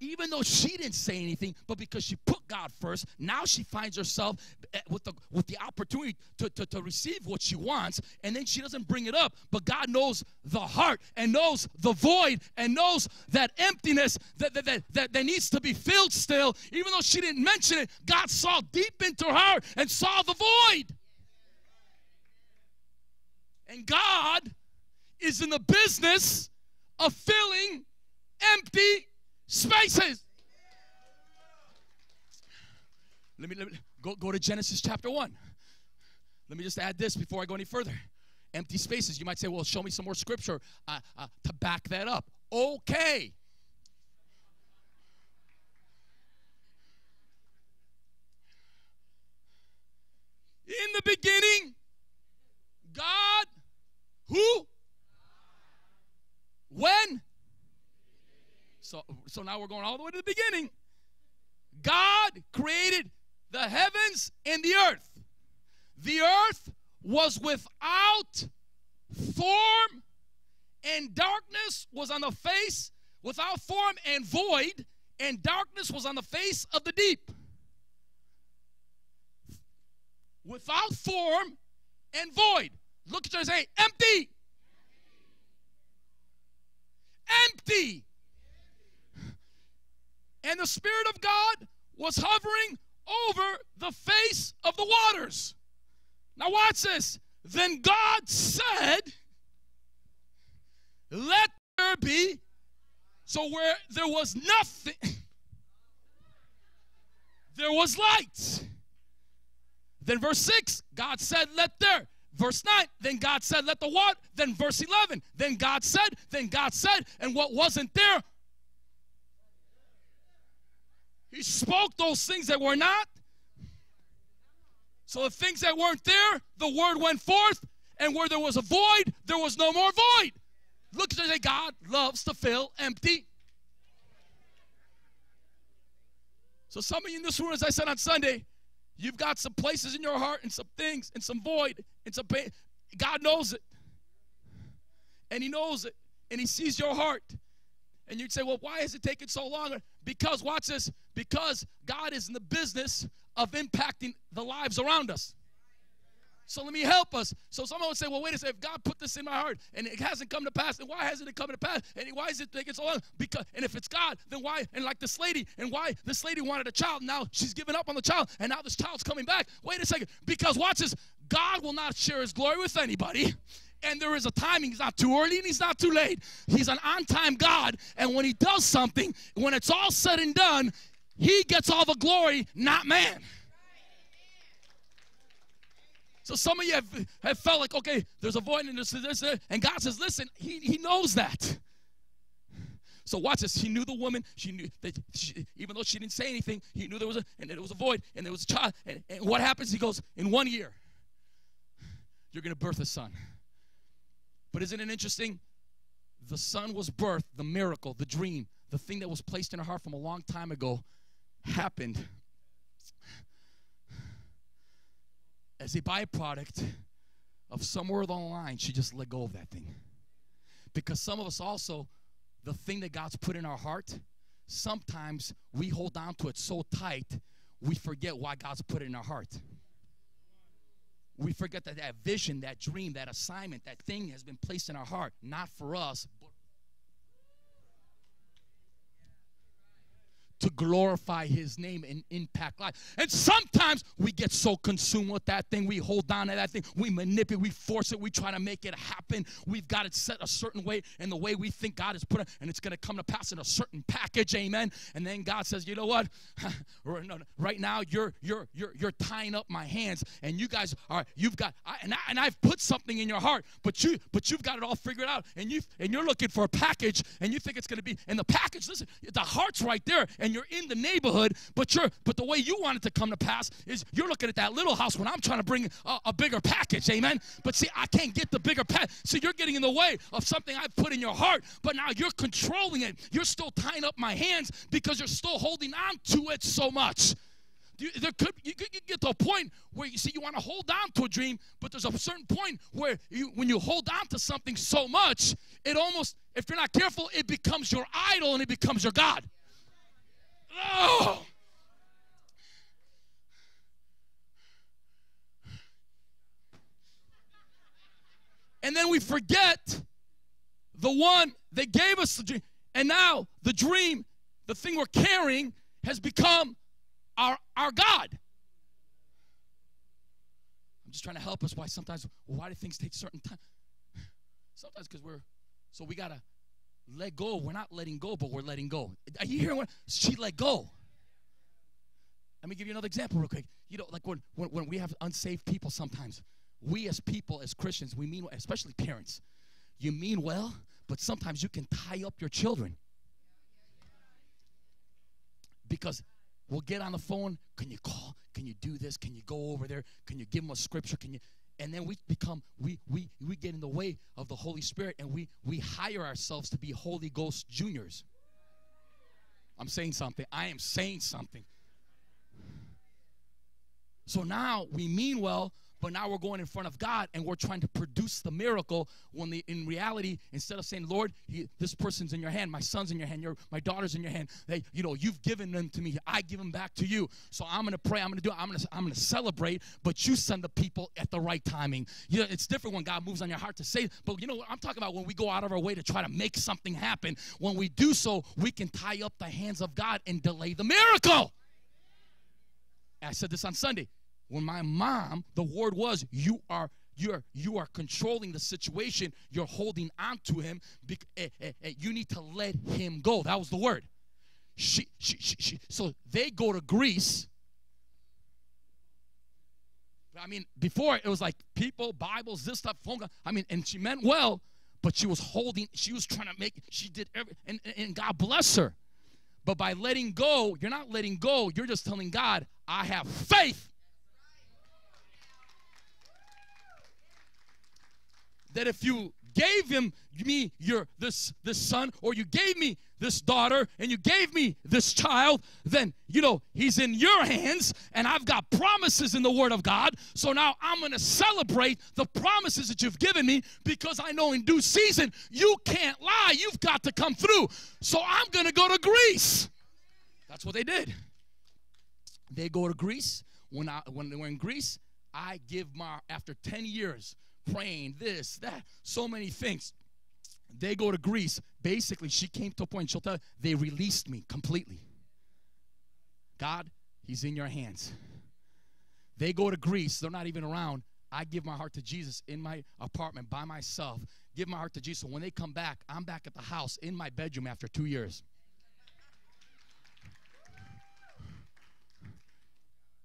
even though she didn't say anything, but because she put God first, now she finds herself eh, with the with the opportunity to, to, to receive what she wants, and then she doesn't bring it up. But God knows the heart and knows the void and knows that emptiness that, that, that, that, that needs to be filled still, even though she didn't mention it, God saw deep into her and saw the void. And God is in the business of filling empty spaces. Let me, let me go, go to Genesis chapter 1. Let me just add this before I go any further. Empty spaces. You might say, well, show me some more scripture uh, uh, to back that up. Okay. In the beginning, God, who? When? So, so now we're going all the way to the beginning. God created the heavens and the earth. The earth was without form, and darkness was on the face, without form and void, and darkness was on the face of the deep. Without form and void. Look at you and say, empty. Empty. And the Spirit of God was hovering over the face of the waters. Now, watch this. Then God said, Let there be. So, where there was nothing, <laughs> there was light. Then verse 6, God said, Let there. Verse 9, then God said, Let the what? Then verse 11, then God said, then God said, and what wasn't there, He spoke those things that were not. So the things that weren't there, the word went forth, and where there was a void, there was no more void. Look at say God loves to fill empty. So some of you in this room, as I said on Sunday, you've got some places in your heart and some things and some void and some pain. God knows it. And He knows it. And He sees your heart. And you'd say, well, why is it taking so long? Because, watch this, because God is in the business of impacting the lives around us. So let me help us. So someone would say, well, wait a second, if God put this in my heart and it hasn't come to pass, then why hasn't it come to pass? And why is it taking so long? Because and if it's God, then why? And like this lady, and why this lady wanted a child, now she's given up on the child, and now this child's coming back. Wait a second, because watch this, God will not share his glory with anybody and there is a timing. He's not too early and he's not too late. He's an on time God. And when he does something, when it's all said and done, he gets all the glory, not man. So some of you have, have felt like, okay, there's a void in this, this, this, and God says, listen, he, he knows that. So watch this. He knew the woman. She knew that she, even though she didn't say anything, he knew there was a and there was a void and there was a child. And, and what happens? He goes, in one year, you're going to birth a son. But isn't it interesting? The son was birthed, the miracle, the dream, the thing that was placed in her heart from a long time ago happened as a byproduct of somewhere along the line, she just let go of that thing. Because some of us also, the thing that God's put in our heart, sometimes we hold on to it so tight, we forget why God's put it in our heart. We forget that that vision, that dream, that assignment, that thing has been placed in our heart, not for us, but to glorify his name and impact life. And sometimes we get so consumed with that thing, we hold on to that thing, we manipulate, we force it, we try to make it happen. We've got it set a certain way and the way we think God has put it, and it's going to come to pass in a certain package, amen. And then God says, you know what? <laughs> right now you're you're you're you're tying up my hands, and you guys are you've got and I, and I've put something in your heart, but you but you've got it all figured out, and you and you're looking for a package, and you think it's going to be, and the package, listen, the heart's right there, and and you're in the neighborhood, but you're but the way you want it to come to pass is you're looking at that little house when I'm trying to bring a, a bigger package, amen. But see, I can't get the bigger package. So you're getting in the way of something I've put in your heart, but now you're controlling it. You're still tying up my hands because you're still holding on to it so much. You, there could you could get to a point where you see you want to hold on to a dream, but there's a certain point where you when you hold on to something so much, it almost if you're not careful, it becomes your idol and it becomes your god. Oh! And then we forget the one that gave us the dream. And now the dream, the thing we're carrying, has become our, our God. I'm just trying to help us why sometimes, why do things take certain time? <sighs> Sometimes because we're, so we got to let go. We're not letting go, but we're letting go. Are you hearing what? She let go. Let me give you another example real quick. You know, like when, when, when we have unsaved people sometimes, we as people, as Christians, we mean, especially parents, you mean well, but sometimes you can tie up your children. Because we'll get on the phone. Can you call? Can you do this? Can you go over there? Can you give them a scripture? Can you? And then we become we we we get in the way of the holy spirit and we we hire ourselves to be holy ghost juniors. I'm saying something. I am saying something. So now we mean well but now we're going in front of God and we're trying to produce the miracle when the, in reality, instead of saying, Lord, he, this person's in your hand, my son's in your hand, your, my daughter's in your hand, they, you know, you've given them to me, I give them back to you. So I'm going to pray, I'm going to do it, I'm going to I'm to celebrate, but you send the people at the right timing. You know, it's different when God moves on your heart to say, but you know what I'm talking about when we go out of our way to try to make something happen. When we do so, we can tie up the hands of God and delay the miracle. I said this on Sunday when my mom, the word was, you are you're you are controlling the situation you're holding on to him eh, eh, eh, you need to let him go that was the word she, she, she, she, so they go to greece I mean, before it was like people, Bibles, this stuff, phone. I mean, and she meant well, but she was holding. She was trying to make. She did every, and and God bless her. But by letting go, you're not letting go. You're just telling God, I have faith that if you gave him me your this this son or you gave me this daughter and you gave me this child then you know he's in your hands and i've got promises in the word of god. So now i'm going to celebrate the promises that you've given me because i know in due season you can't lie. You've got to come through. So i'm going to go to greece. That's what they did. They go to greece. When i when they were in greece i give my after 10 years praying this that so many things. They go to greece. Basically she came to a point she'll tell you, they released me completely. God he's in your hands. They go to greece. They're not even around. I give my heart to jesus in my apartment by myself. Give my heart to jesus. So when they come back i'm back at the house in my bedroom after two years.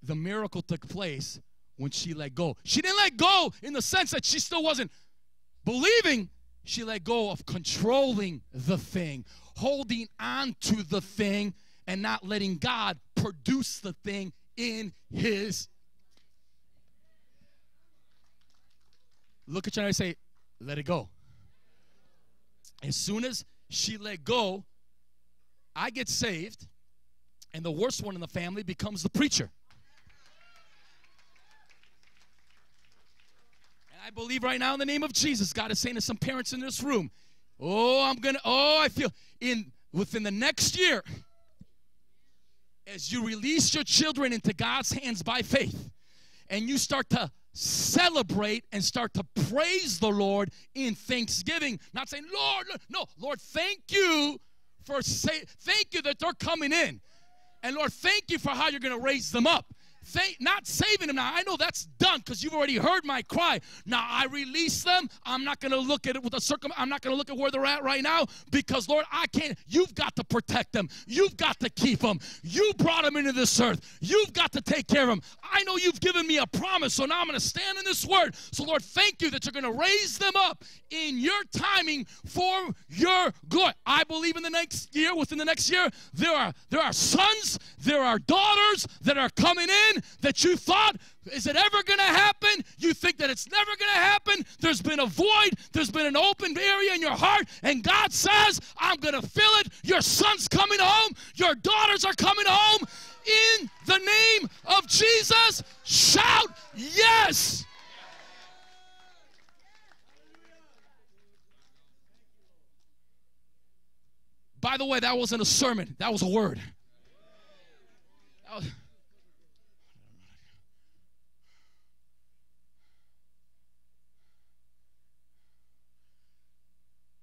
The miracle took place when she let go. She didn't let go in the sense that she still wasn't believing. She let go of controlling the thing, holding on to the thing, and not letting God produce the thing in His. Look at you and say, let it go. As soon as she let go, I get saved, and the worst one in the family becomes the preacher. I believe right now in the name of Jesus, God is saying to some parents in this room, oh, I'm gonna, oh, I feel in within the next year, as you release your children into God's hands by faith, and you start to celebrate and start to praise the Lord in thanksgiving, not saying, Lord, no, Lord, thank you for say, thank you that they're coming in. And Lord, thank you for how you're gonna raise them up. Not saving them now. I know that's done because you've already heard my cry. Now I release them. I'm not going to look at it with a circum. I'm not going to look at where they're at right now because Lord, I can't. You've got to protect them. You've got to keep them. You brought them into this earth. You've got to take care of them. I know you've given me a promise, so now I'm going to stand in this word. So Lord, thank you that you're going to raise them up in your timing for your glory. I believe in the next year, within the next year, there are there are sons, there are daughters that are coming in that you thought, is it ever going to happen? You think that it's never going to happen. There's been a void, there's been an open area in your heart, and God says, I'm going to fill it. Your son's coming home, your daughters are coming home. In the name of Jesus, shout yes. By the way, that wasn't a sermon, that was a word. That was,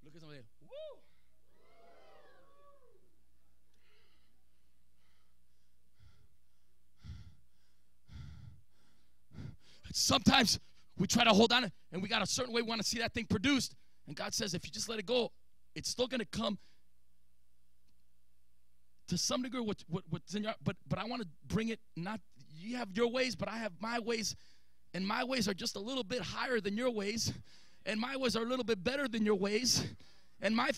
Look at somebody. Woo! Sometimes we try to hold on and we got a certain way we want to see that thing produced. And God says, if you just let it go, it's still going to come to some degree what, what, what's in your but but I want to bring it not you have your ways, but I have my ways, and my ways are just a little bit higher than your ways, and my ways are a little bit better than your ways, and my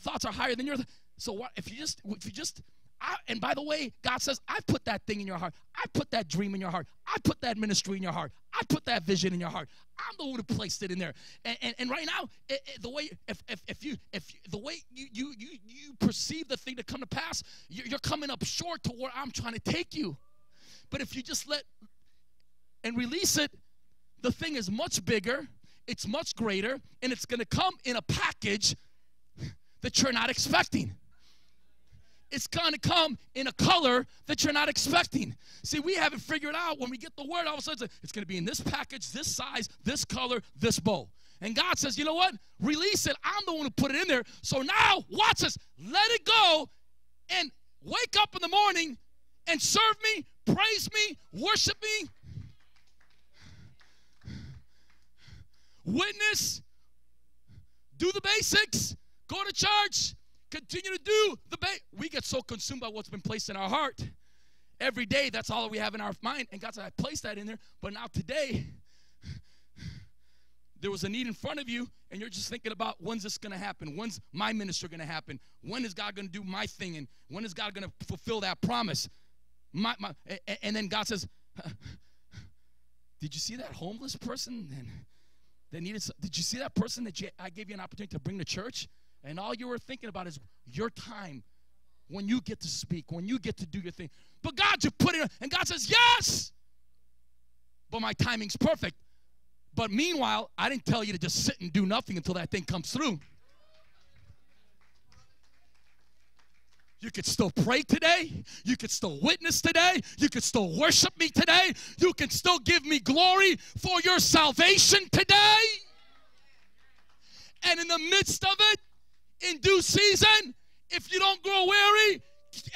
thoughts are higher than yours. So what if you just if you just I, and by the way, God says, I put that thing in your heart. I put that dream in your heart. I put that ministry in your heart. I put that vision in your heart. I'm the one who placed it in there. And, and, and right now, it, it, the way if, if, if you if you, the way you, you you you perceive the thing to come to pass, you're, you're coming up short to where I'm trying to take you. But if you just let and release it, the thing is much bigger. It's much greater, and it's going to come in a package that you're not expecting it's going to come in a color that you're not expecting. See, we haven't figured out when we get the word, all of a sudden it's going to be in this package, this size, this color, this bow. And God says, you know what? Release it. I'm the one who put it in there. So now, watch this. Let it go and wake up in the morning and serve me, praise me, worship me, witness, do the basics, go to church, continue to do the ba- we get so consumed by what's been placed in our heart every day, that's all we have in our mind. And God said, I placed that in there. But now today, <sighs> there was a need in front of you, and you're just thinking about when's this going to happen? When's my minister going to happen? When is God going to do my thing? And when is God going to fulfill that promise? My, my, and then God says, <laughs> Did you see that homeless person and that needed? Did you see that person that you, I gave you an opportunity to bring to church? And all you were thinking about is your time when you get to speak, when you get to do your thing. But God, you put it, and God says, Yes, but my timing's perfect. But meanwhile, I didn't tell you to just sit and do nothing until that thing comes through. You could still pray today. You could still witness today. You could still worship me today. You can still give me glory for your salvation today. And in the midst of it, in due season, if you don't grow weary,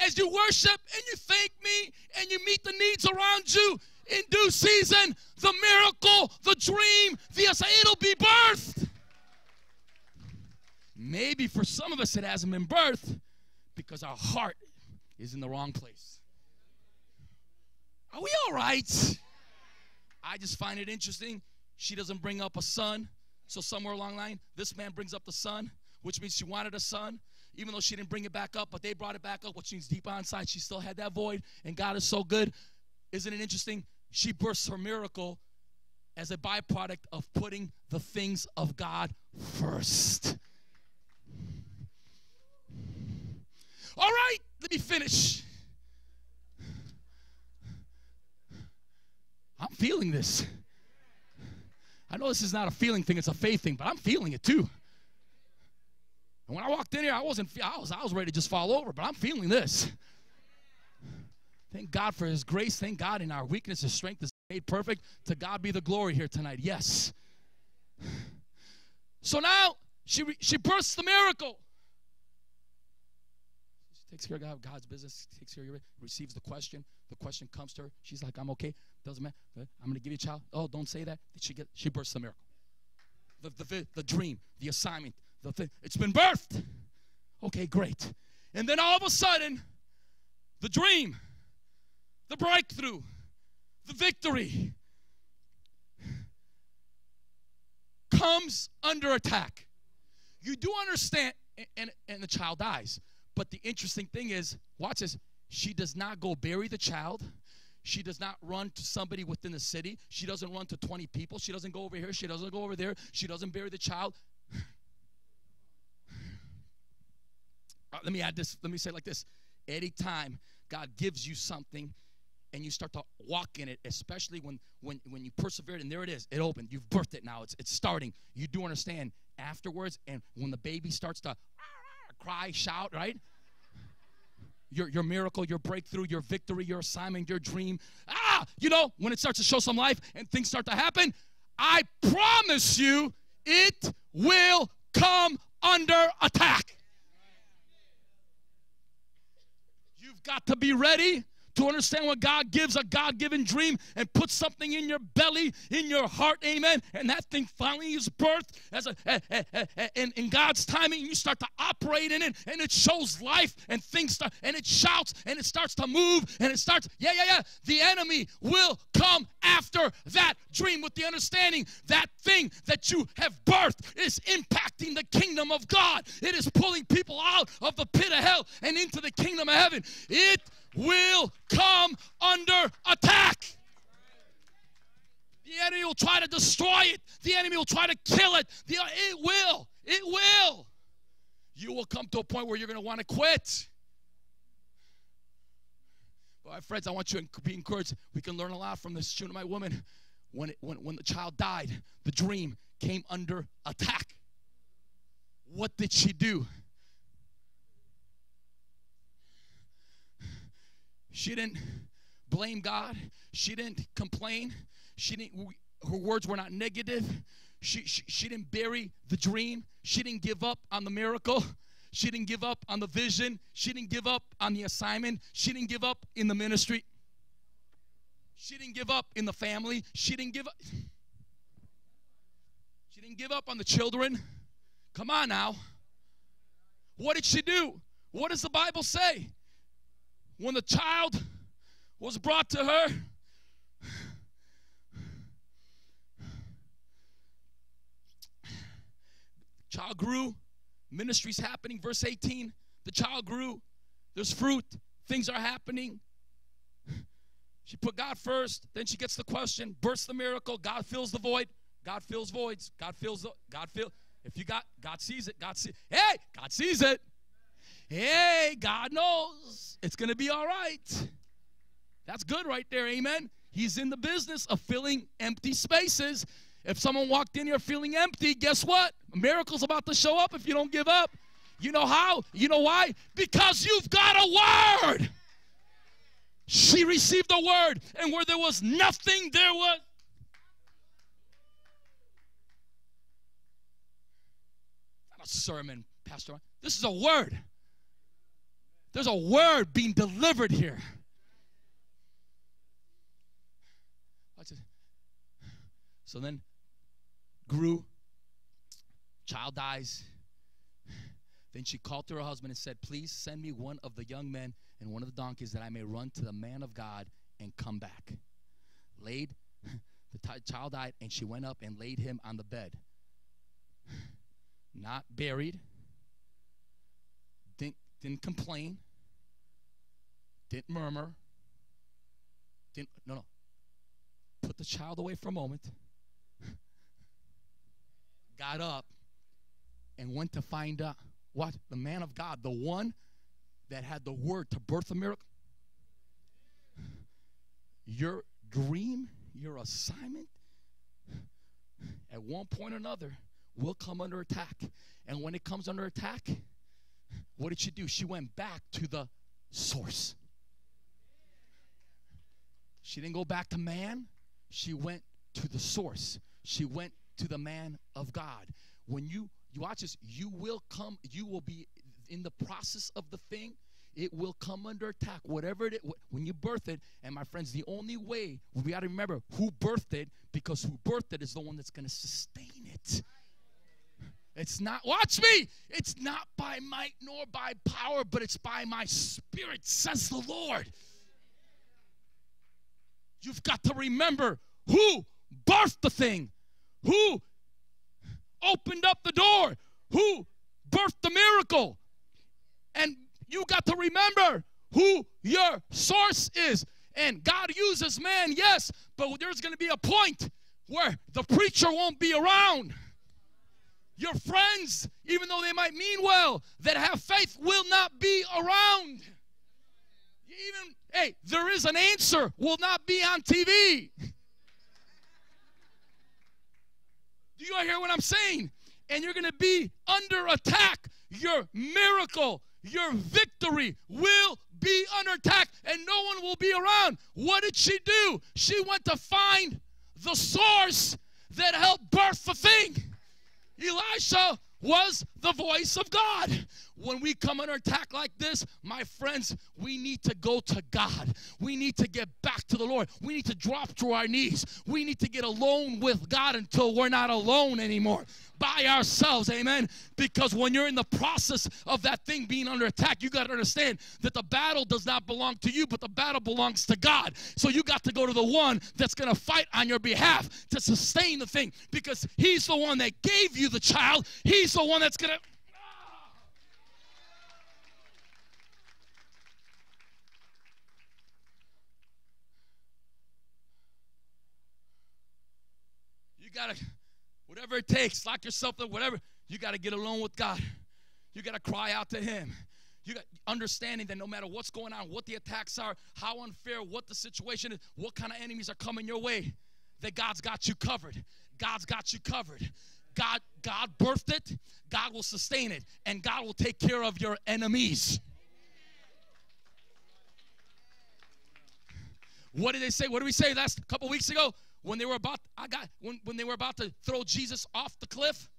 as you worship and you thank me and you meet the needs around you, in due season, the miracle, the dream, the it'll be birthed. Maybe for some of us it hasn't been birthed because our heart is in the wrong place. Are we all right? I just find it interesting. She doesn't bring up a son. So somewhere along the line, this man brings up the son, which means she wanted a son, even though she didn't bring it back up, but they brought it back up, which means deep inside she still had that void. And God is so good. Isn't it interesting? She bursts her miracle as a byproduct of putting the things of God first. All right, let me finish. I'm feeling this. I know this is not a feeling thing, it's a faith thing, but I'm feeling it too. And when I walked in here, I wasn't I was I was ready to just fall over, but I'm feeling this. Thank God for his grace. Thank God in our weakness his strength is made perfect. To God be the glory here tonight. Yes. So now she she bursts the miracle She takes care of God's business, takes care of your, receives the question. The question comes to her. She's like, I'm okay. Doesn't matter. I'm going to give you a child. Oh, don't say that. She get, she bursts the miracle. The, the, the dream, the assignment, the thing. It's been birthed. Okay, great. And then all of a sudden, the dream, the breakthrough, the victory comes under attack. You do understand, and, and, the child dies. But the interesting thing is, watch this. She does not go bury the child. She does not run to somebody within the city. She doesn't run to 20 people. She doesn't go over here. She doesn't go over there. She doesn't bury the child. Uh, let me add this. Let me say it like this. Anytime God gives you something and you start to walk in it, especially when when when you persevered and there it is, it opened. You've birthed it now. It's it's starting. You do understand afterwards, and when the baby starts to cry, shout, right? Your, your miracle, your breakthrough, your victory, your assignment, your dream. Ah, you know, when it starts to show some life and things start to happen, I promise you it will come under attack. You've got to be ready to understand what God gives a God given dream and put something in your belly, in your heart, amen. And that thing finally is birthed as a, a, a, a in, in God's timing. You start to operate in it, and it shows life, and things start, and it shouts, and it starts to move, and it starts, yeah, yeah, yeah. The enemy will come after that dream with the understanding that thing that you have birthed is impacting the kingdom of God. It is pulling people out of the pit of hell and into the kingdom of heaven. It will come under attack. The enemy will try to destroy it. The enemy will try to kill it. The, it will. It will. You will come to a point where you're going to want to quit. But my friends, I want you to be encouraged. We can learn a lot from this Shunammite woman. When, it, when, when the child died, the dream came under attack. What did she do? She didn't blame God. She didn't complain. She didn't, her words were not negative. She, she, she didn't bury the dream. She didn't give up on the miracle. She didn't give up on the vision. She didn't give up on the assignment. She didn't give up in the ministry. She didn't give up in the family. She didn't give up. She didn't give up on the children. Come on now. What did she do? What does the Bible say? When the child was brought to her. Child grew, ministry's happening. Verse 18 the child grew, there's fruit, things are happening. She put God first, then she gets the question, bursts the miracle, God fills the void, God fills voids, God fills the, God fill. If you got, God sees it, God see. hey, God sees it. Hey, God knows it's gonna be all right. That's good right there, amen. He's in the business of filling empty spaces. If someone walked in here feeling empty, guess what? A miracle's about to show up if you don't give up. You know how? You know why? Because you've got a word. She received a word, and where there was nothing, there was. Not a sermon, Pastor. This is a word. There's a word being delivered here. So then, grew, child dies. Then she called to her husband and said, Please send me one of the young men and one of the donkeys that I may run to the man of God and come back. Laid, the child died, and she went up and laid him on the bed. Not buried, didn't, complain, didn't murmur, didn't, no, no. Put the child away for a moment, <laughs> got up, and went to find out what? The man of God, the one that had the word to birth a miracle. Your dream, your assignment, at one point or another, will come under attack. And when it comes under attack, what did she do? She went back to the source. She didn't go back to man, she went to the source. She went to the man of God. When you you watch this, you will come, you will be in the process of the thing, it will come under attack. Whatever it is, when you birth it, and my friends, the only way we got to remember who birthed it, because who birthed it is the one that's going to sustain it. It's not, watch me, it's not by might nor by power, but it's by my spirit, says the Lord. You've got to remember who birthed the thing, who opened up the door, who birthed the miracle. And you got to remember who your source is. And God uses man, yes, but there's going to be a point where the preacher won't be around. Your friends, even though they might mean well, that have faith will not be around. Even, hey, there is an answer, will not be on TV. Do you hear what I'm saying? And you're going to be under attack. Your miracle, your victory will be under attack, and no one will be around. What did she do? She went to find the source that helped birth the thing. Elisha was the voice of God. When we come under attack like this, my friends, we need to go to God. We need to get back to the Lord. We need to drop to our knees. We need to get alone with God until we're not alone anymore by ourselves. Amen. Because when you're in the process of that thing being under attack, you got to understand that the battle does not belong to you, but the battle belongs to God. So you got to go to the one that's going to fight on your behalf to sustain the thing because he's the one that gave you the child. He's the one that's going to got to, whatever it takes, lock yourself up, whatever, you got to get alone with God. You got to cry out to Him. You got understanding that no matter what's going on, what the attacks are, how unfair, what the situation is, what kind of enemies are coming your way, that God's got you covered. God's got you covered. God, God birthed it, God will sustain it, and God will take care of your enemies. What did they say? What did we say last couple weeks ago? When they were about I got when, when they were about to throw Jesus off the cliff,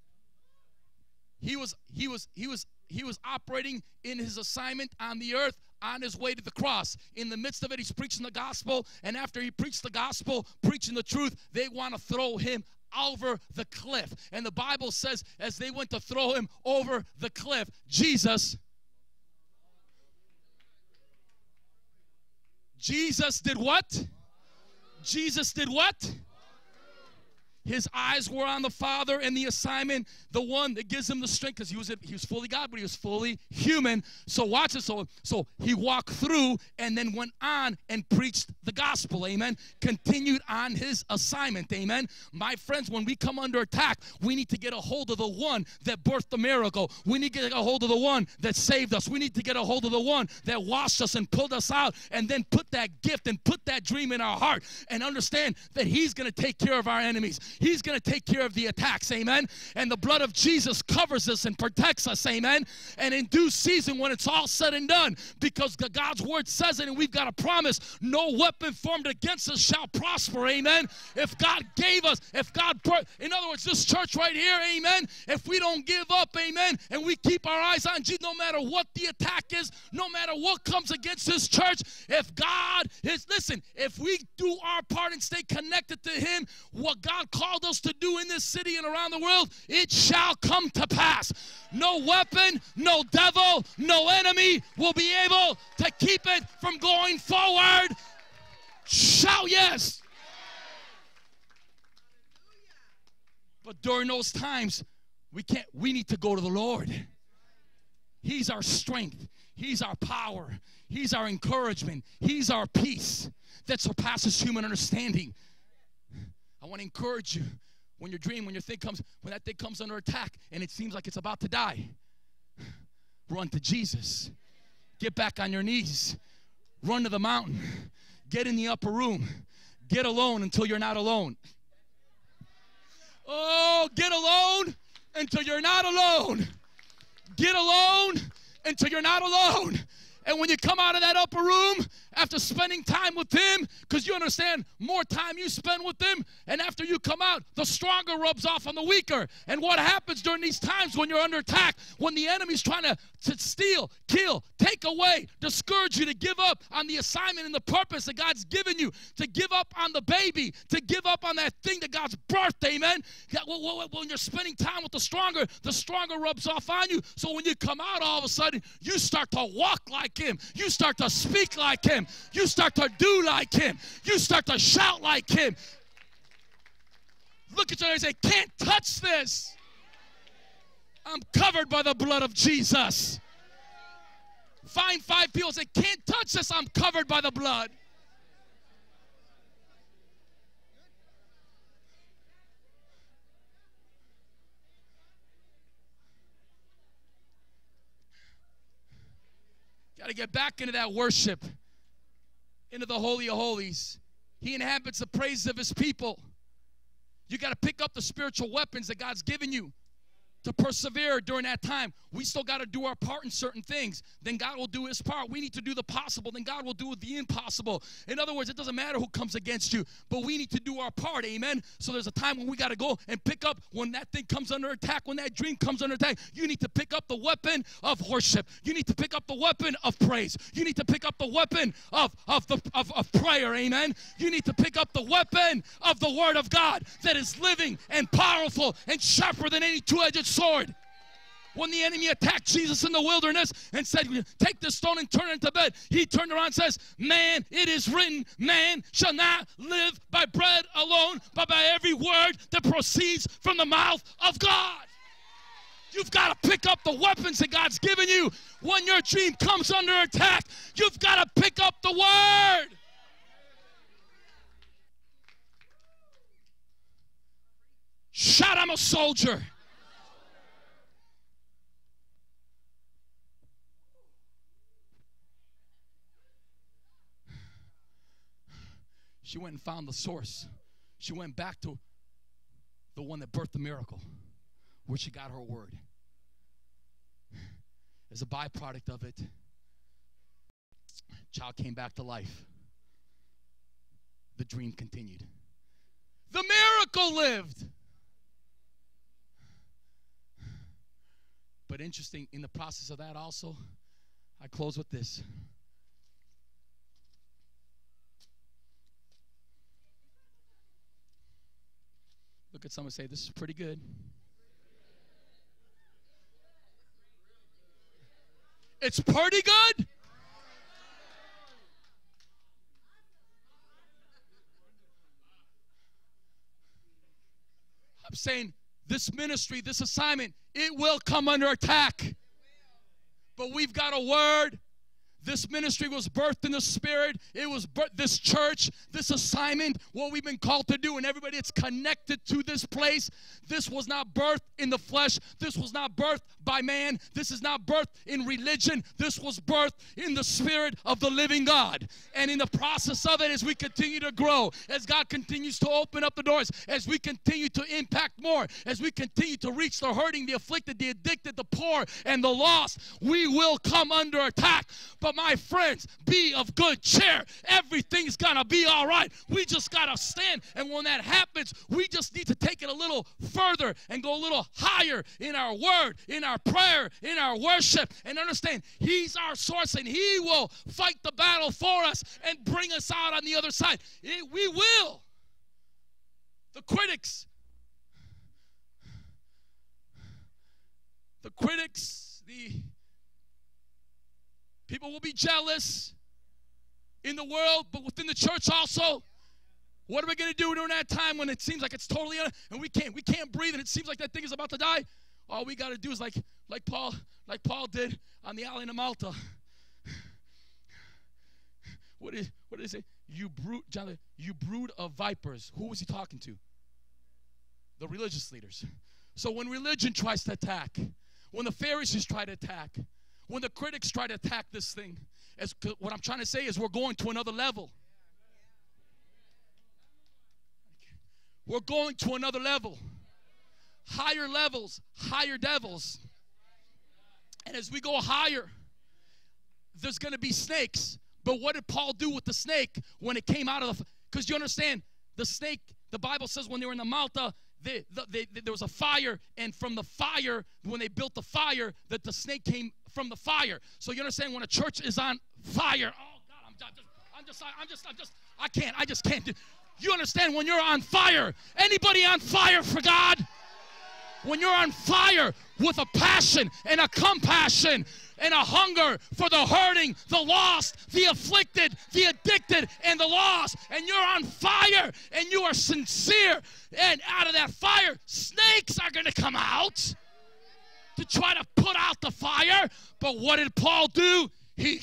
he was he was he was he was operating in his assignment on the earth on his way to the cross. In the midst of it, he's preaching the gospel, and after he preached the gospel, preaching the truth, they want to throw him over the cliff. And the Bible says, as they went to throw him over the cliff, Jesus Jesus did what? Jesus did what? His eyes were on the Father and the assignment, the one that gives him the strength, because he was he was fully God, but he was fully human. So watch it. So so he walked through and then went on and preached the gospel. Amen. Continued on his assignment. Amen. My friends, when we come under attack, we need to get a hold of the one that birthed the miracle. We need to get a hold of the one that saved us. We need to get a hold of the one that washed us and pulled us out, and then put that gift and put that dream in our heart, and understand that He's going to take care of our enemies. He's going to take care of the attacks, amen. And the blood of Jesus covers us and protects us, amen. And in due season, when it's all said and done, because God's word says it, and we've got a promise no weapon formed against us shall prosper, amen. If God gave us, if God, in other words, this church right here, amen. If we don't give up, amen, and we keep our eyes on Jesus, no matter what the attack is, no matter what comes against this church, if God is, listen, if we do our part and stay connected to Him, what God called us to do in this city and around the world, it shall come to pass. No weapon, no devil, no enemy will be able to keep it from going forward. Shout yes. But during those times, we can't, we need to go to the Lord. He's our strength. He's our power. He's our encouragement. He's our peace that surpasses human understanding. I want to encourage you when your dream, when your thing comes, when that thing comes under attack and it seems like it's about to die, run to Jesus. Get back on your knees. Run to the mountain. Get in the upper room. Get alone until you're not alone. Oh, get alone until you're not alone. Get alone until you're not alone. And when you come out of that upper room after spending time with Him, because you understand, more time you spend with Him, and after you come out, the stronger rubs off on the weaker. And what happens during these times when you're under attack, when the enemy's trying to, to steal, kill, take away, discourage you to give up on the assignment and the purpose that God's given you, to give up on the baby, to give up on that thing that God's birthed, amen? When you're spending time with the stronger, the stronger rubs off on you. So when you come out, all of a sudden, you start to walk like Him. You start to speak like Him. You start to do like Him. You start to shout like Him. Look at you and say, Can't touch this. I'm covered by the blood of Jesus. Find five people say, Can't touch this. I'm covered by the blood. Got to get back into that worship, into the Holy of Holies. He inhabits the praises of his people. You got to pick up the spiritual weapons that God's given you to persevere during that time. We still got to do our part in certain things. Then God will do his part. We need to do the possible. Then God will do the impossible. In other words, it doesn't matter who comes against you, but we need to do our part. Amen. So there's a time when we got to go and pick up when that thing comes under attack, when that dream comes under attack. You need to pick up the weapon of worship. You need to pick up the weapon of praise. You need to pick up the weapon of, of, the, of, of prayer. Amen. You need to pick up the weapon of the word of God that is living and powerful and sharper than any two-edged sword. When the enemy attacked Jesus in the wilderness and said, Take this stone and turn it into bed, he turned around and says, Man, it is written, man shall not live by bread alone, but by every word that proceeds from the mouth of God. You've got to pick up the weapons that God's given you. When your dream comes under attack, you've got to pick up the word. Shout, I'm a soldier. She went and found the source. She went back to the one that birthed the miracle, where she got her word. As a byproduct of it, child came back to life. The dream continued. The miracle lived. But interesting, in the process of that, also, I close with this. Look at someone say, This is pretty good. It's pretty good. I'm saying this ministry, this assignment, it will come under attack. But we've got a word this ministry was birthed in the spirit. It was birthed, this church, this assignment, what we've been called to do, and everybody that's connected to this place. This was not birthed in the flesh. This was not birthed by man. This is not birthed in religion. This was birthed in the spirit of the living God. And in the process of it, as we continue to grow, as God continues to open up the doors, as we continue to impact more, as we continue to reach the hurting, the afflicted, the addicted, the poor, and the lost, we will come under attack. But my friends, be of good cheer. Everything's gonna be all right. We just gotta stand. And when that happens, we just need to take it a little further and go a little higher in our word, in our prayer, in our worship, and understand He's our source and He will fight the battle for us and bring us out on the other side. It- we will. The critics, the critics, the people will be jealous in the world, but within the church also. What are we going to do during that time when it seems like it's totally un- and we can't we can't breathe and it seems like that thing is about to die? All we got to do is like like Paul like Paul did on the island of Malta. What is what did he say? You brood, John, you brood of vipers. Who was he talking to? The religious leaders. So when religion tries to attack, when the Pharisees try to attack, when the critics try to attack this thing, as what I'm trying to say is we're going to another level. We're going to another level. Higher levels, higher devils. And as we go higher, there's going to be snakes. But what did Paul do with the snake when it came out of the? Because you understand, the snake. The Bible says when they were in the Malta, uh, they, the, they, there was a fire, and from the fire, when they built the fire, that the snake came from the fire. So you understand when a church is on fire. Oh God, I'm just, I'm just, I'm just, I'm just, I can't, I just can't do. You understand when you're on fire? Anybody on fire for God? when you're on fire with a passion and a compassion and a hunger for the hurting, the lost, the afflicted, the addicted, and the lost, and you're on fire and you are sincere, and out of that fire, snakes are going to come out to try to put out the fire. But what did Paul do? He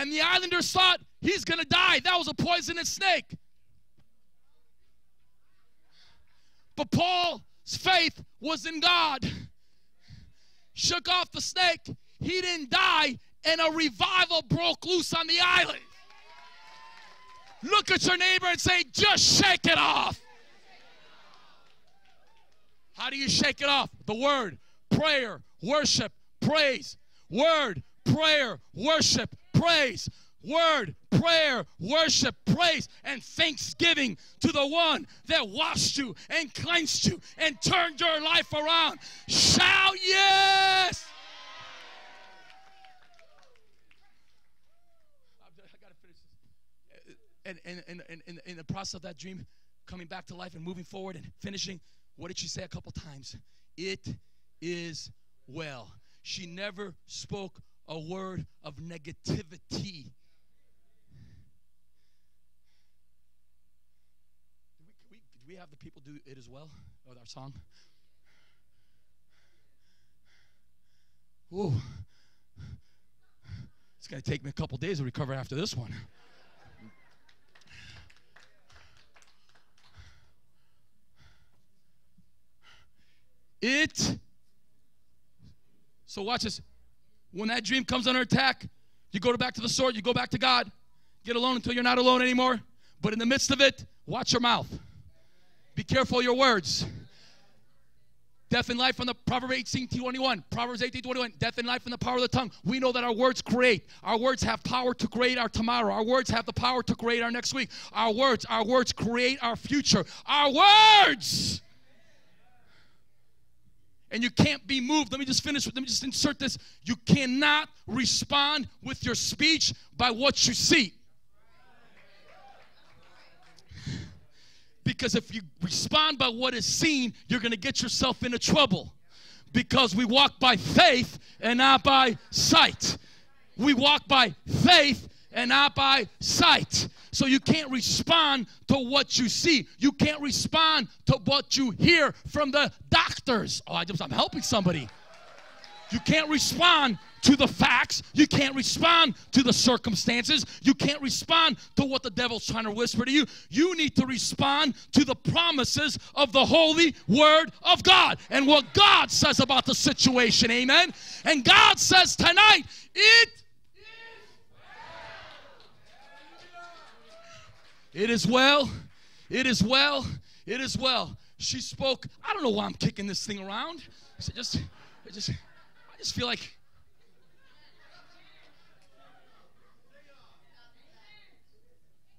and the islanders thought he's going to die. That was a poisonous snake. But Paul's faith was in God. Shook off the snake. He didn't die, and a revival broke loose on the island. Look at your neighbor and say, just shake it off. How do you shake it off? The word, prayer, worship, praise. Word, prayer, worship, praise. Word, prayer, worship, praise, and thanksgiving to the one that washed you and cleansed you and turned your life around. Shout yes! And in, in, in, in the process of that dream, coming back to life and moving forward and finishing, what did she say a couple times? It is well. She never spoke a word of negativity. Do we, we, we have the people do it as well with our song? Ooh. It's going to take me a couple days to recover after this one. It. So watch this. When that dream comes under attack, you go back to the sword, you go back to God. Get alone until you're not alone anymore. But in the midst of it, watch your mouth. Be careful your words. Death and life from the Proverbs 18 21. Proverbs 18 21. Death and life from the power of the tongue. We know that our words create. Our words have power to create our tomorrow. Our words have the power to create our next week. Our words, our words create our future. Our words. And you can't be moved. Let me just finish. With, let me just insert this. You cannot respond with your speech by what you see. Because if you respond by what is seen, you're going to get yourself into trouble. Because we walk by faith and not by sight. We walk by faith and not by sight. So you can't respond to what you see. You can't respond to what you hear from the doctors. Oh, I just, I'm helping somebody. You can't respond to the facts. You can't respond to the circumstances. You can't respond to what the devil's trying to whisper to you. You need to respond to the promises of the holy word of God and what God says about the situation. Amen. And God says tonight, it It is well. It is well. It is well. She spoke. I don't know why I'm kicking this thing around. I just, I just, I just feel like.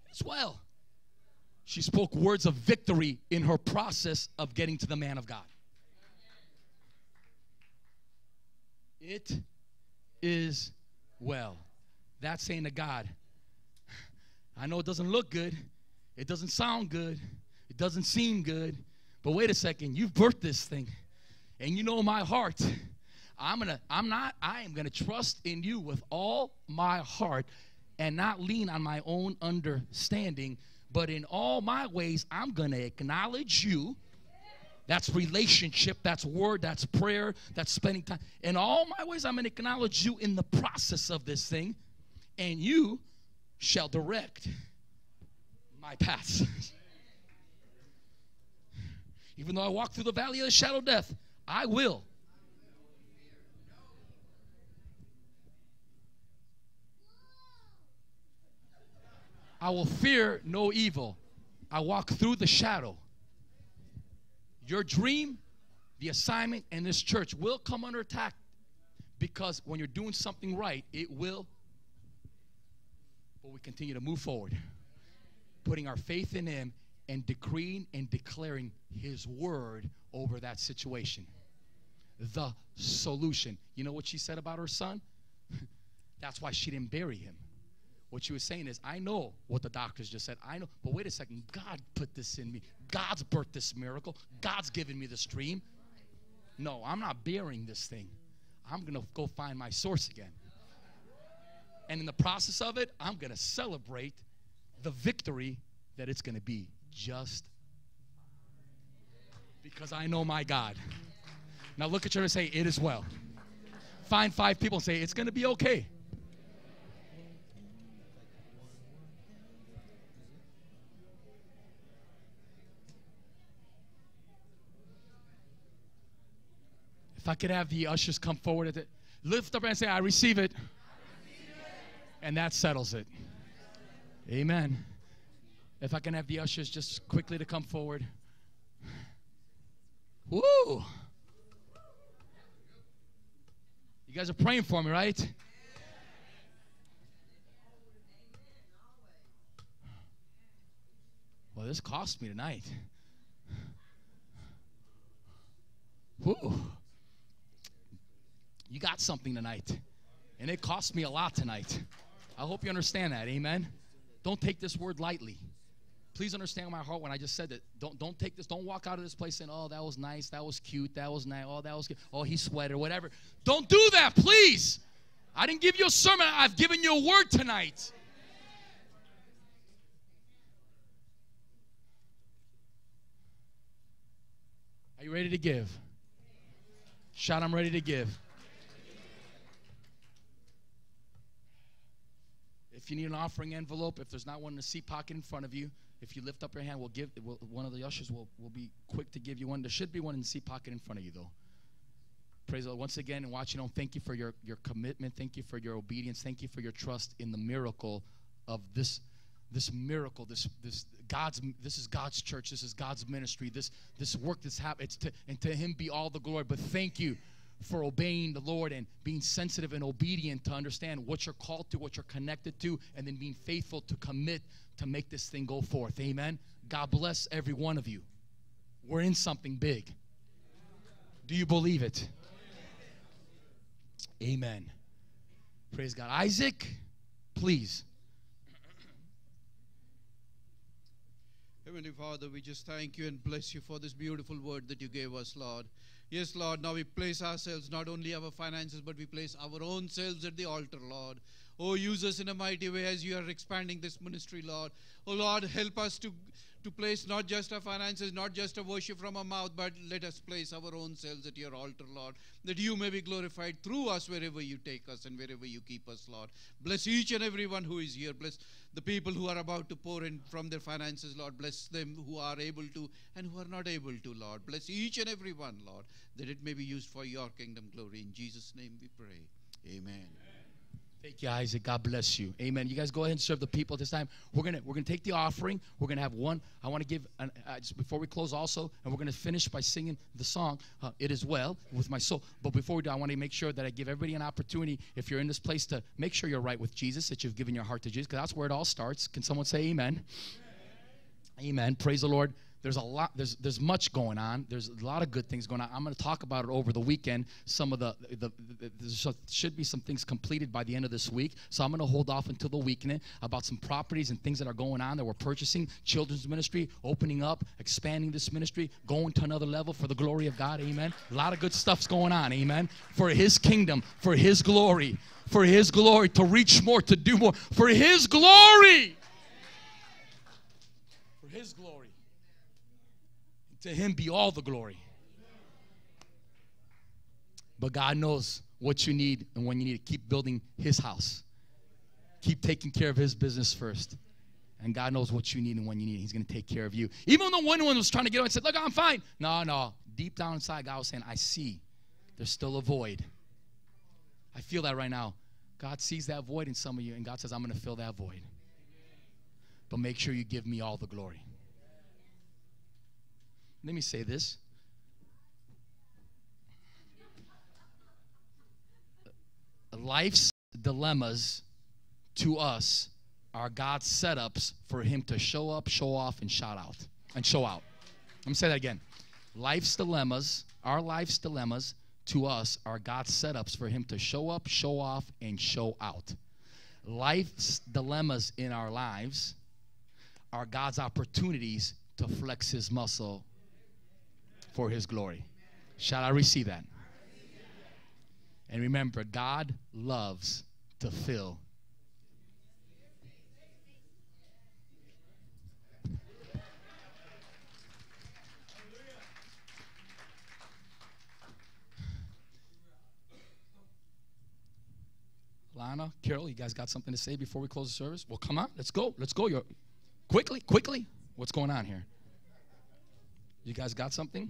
It's well. She spoke words of victory in her process of getting to the man of God. It is well. That's saying to God, I know it doesn't look good, it doesn't sound good, it doesn't seem good, but wait a second, you've birthed this thing. And you know my heart. I'm gonna, I'm not, I am gonna trust in you with all my heart and not lean on my own understanding, but in all my ways, I'm gonna acknowledge you. That's relationship, that's word, that's prayer, that's spending time. In all my ways, I'm gonna acknowledge you in the process of this thing, and you shall direct my paths. <laughs> Even though I walk through the valley of the shadow of death, I will. I will fear no evil. I walk through the shadow. Your dream, the assignment, and this church will come under attack because when you're doing something right, it will but we continue to move forward, putting our faith in Him and decreeing and declaring His word over that situation. The solution. You know what she said about her son? <laughs> That's why she didn't bury him. What she was saying is, I know what the doctors just said. I know, but wait a second. God put this in me. God's birthed this miracle. God's given me this dream. No, I'm not burying this thing. I'm going to go find my source again. And in the process of it, I'm going to celebrate the victory that it's going to be just because I know my God. Now look at you and say, It is well. Find five people and say, It's going to be okay. If I could have the ushers come forward, lift up and say, I receive it and that settles it. Amen. If I can have the ushers just quickly to come forward. Woo! You guys are praying for me, right? Well, this cost me tonight. Woo! You got something tonight. And it cost me a lot tonight. I hope you understand that. Amen. Don't take this word lightly. Please understand my heart when I just said that. Don't don't take this. Don't walk out of this place saying, "Oh, that was nice. That was cute. That was nice. Oh, that was cute. Oh, he sweated whatever." Don't do that, please. I didn't give you a sermon. I've given you a word tonight. Are you ready to give? Shout, I'm ready to give. If you need an offering envelope, if there's not one in the seat pocket in front of you, if you lift up your hand, we'll give we'll, one of the ushers will, will be quick to give you one. There should be one in the seat pocket in front of you, though. Praise the Lord. Once again, and watching on, thank you for your, your commitment. Thank you for your obedience. Thank you for your trust in the miracle of this this miracle this this god's this is god's church this is god's ministry this this work that's happened it's to and to him be all the glory but thank you for obeying the Lord and being sensitive and obedient to understand what you're called to, what you're connected to, and then being faithful to commit to make this thing go forth. Amen. God bless every one of you. We're in something big. Do you believe it? Amen. Praise God. Isaac, please. Heavenly Father, we just thank you and bless you for this beautiful word that you gave us, Lord. Yes, Lord, now we place ourselves, not only our finances, but we place our own selves at the altar, Lord. Oh, use us in a mighty way as you are expanding this ministry, Lord. Oh, Lord, help us to to place not just our finances, not just a worship from our mouth, but let us place our own selves at your altar, Lord, that you may be glorified through us wherever you take us and wherever you keep us, Lord. Bless each and every one who is here. Bless the people who are about to pour in from their finances, Lord. Bless them who are able to and who are not able to, Lord. Bless each and every one, Lord, that it may be used for your kingdom glory. In Jesus' name we pray. Amen. Thank you, Isaac. God bless you. Amen. You guys go ahead and serve the people this time. We're gonna we're gonna take the offering. We're gonna have one. I want to give an, uh, just before we close also, and we're gonna finish by singing the song uh, "It Is Well" with my soul. But before we do, I want to make sure that I give everybody an opportunity. If you're in this place, to make sure you're right with Jesus, that you've given your heart to Jesus, because that's where it all starts. Can someone say Amen? Amen. Praise the Lord. There's a lot. There's there's much going on. There's a lot of good things going on. I'm going to talk about it over the weekend. Some of the the, the, there should be some things completed by the end of this week. So I'm going to hold off until the weekend about some properties and things that are going on that we're purchasing. Children's ministry opening up, expanding this ministry, going to another level for the glory of God. Amen. A lot of good stuff's going on. Amen. For His kingdom, for His glory, for His glory to reach more, to do more, for His glory. For His glory. To him be all the glory. But God knows what you need and when you need to keep building his house. Keep taking care of his business first. And God knows what you need and when you need. He's going to take care of you. Even though one one was trying to get on and said, Look, I'm fine. No, no. Deep down inside, God was saying, I see. There's still a void. I feel that right now. God sees that void in some of you, and God says, I'm going to fill that void. But make sure you give me all the glory. Let me say this. Life's dilemmas to us are God's setups for Him to show up, show off, and shout out. And show out. Let me say that again. Life's dilemmas, our life's dilemmas to us are God's setups for Him to show up, show off, and show out. Life's dilemmas in our lives are God's opportunities to flex His muscle for his glory. Shall I receive that? And remember, God loves to fill. Lana, Carol, you guys got something to say before we close the service? Well, come on, let's go. Let's go. You're, quickly, quickly. What's going on here? You guys got something?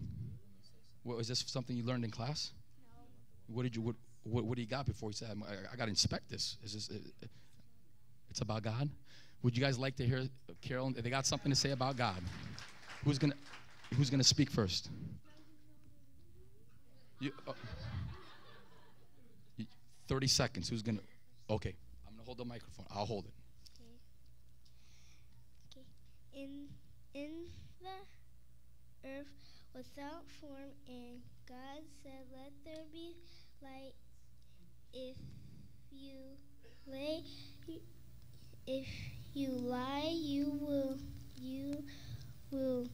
What, is this something you learned in class? No. What did you what, what, what do you got before you said I, I got to inspect this? Is this uh, it's about God? Would you guys like to hear Carol? They got something to say about God. Who's gonna Who's gonna speak first? You, uh, 30 seconds. Who's gonna? Okay, I'm gonna hold the microphone. I'll hold it. Okay. Okay. In in the earth without form, and God said, Let there be light. If you lay, if you lie, you will, you will,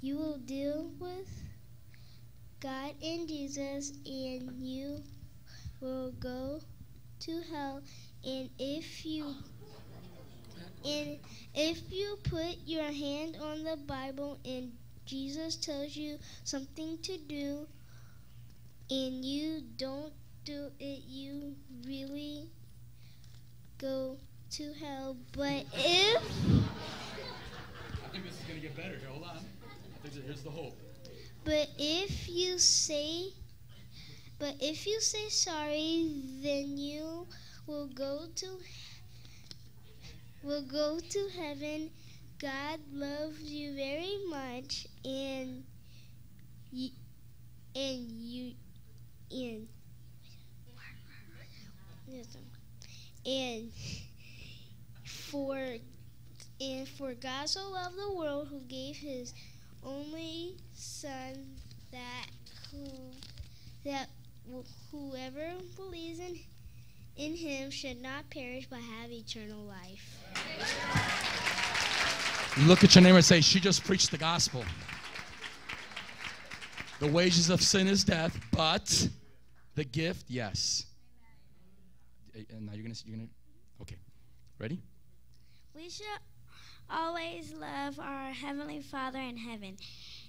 you will deal with God and Jesus, and you will go to hell. And if you and if you put your hand on the Bible and Jesus tells you something to do and you don't do it, you really go to hell. But if. I think this is going to get better. Hold on. I think here's the hope. But if you say. But if you say sorry, then you will go to will go to heaven. God loves you very much, and and you, and and for and for God so loved the world, who gave His only Son, that who that whoever believes in in Him should not perish but have eternal life. Look at your neighbor and say, She just preached the gospel. The wages of sin is death, but the gift, yes. and now you're gonna you're gonna. Okay, ready? We should always love our Heavenly Father in heaven,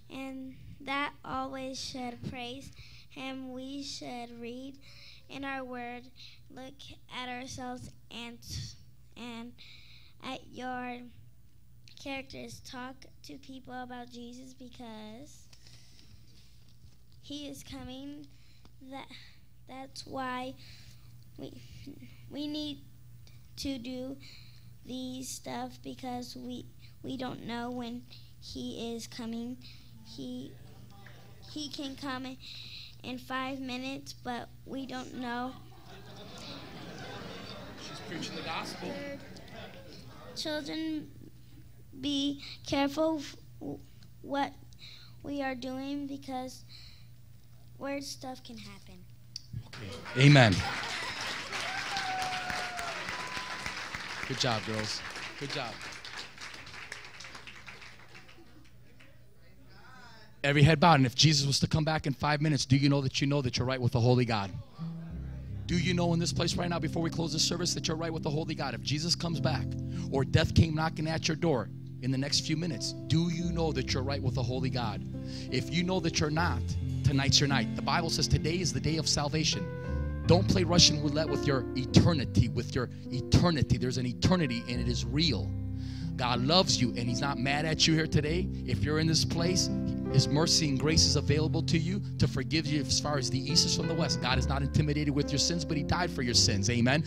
and that always should praise Him. We should read in our Word, look at ourselves, and and at your characters. Talk to people about Jesus because He is coming. That that's why we we need to do these stuff because we we don't know when he is coming. He he can come in, in five minutes, but we don't know. She's preaching the gospel. Children, be careful f- what we are doing because weird stuff can happen. Amen. Good job, girls. Good job. Every head bowed. And if Jesus was to come back in five minutes, do you know that you know that you're right with the Holy God? Do you know in this place right now, before we close this service, that you're right with the Holy God? If Jesus comes back or death came knocking at your door in the next few minutes, do you know that you're right with the Holy God? If you know that you're not, tonight's your night. The Bible says today is the day of salvation. Don't play Russian roulette with your eternity, with your eternity. There's an eternity and it is real. God loves you and He's not mad at you here today. If you're in this place, His mercy and grace is available to you to forgive you as far as the east is from the west. God is not intimidated with your sins, but He died for your sins. Amen.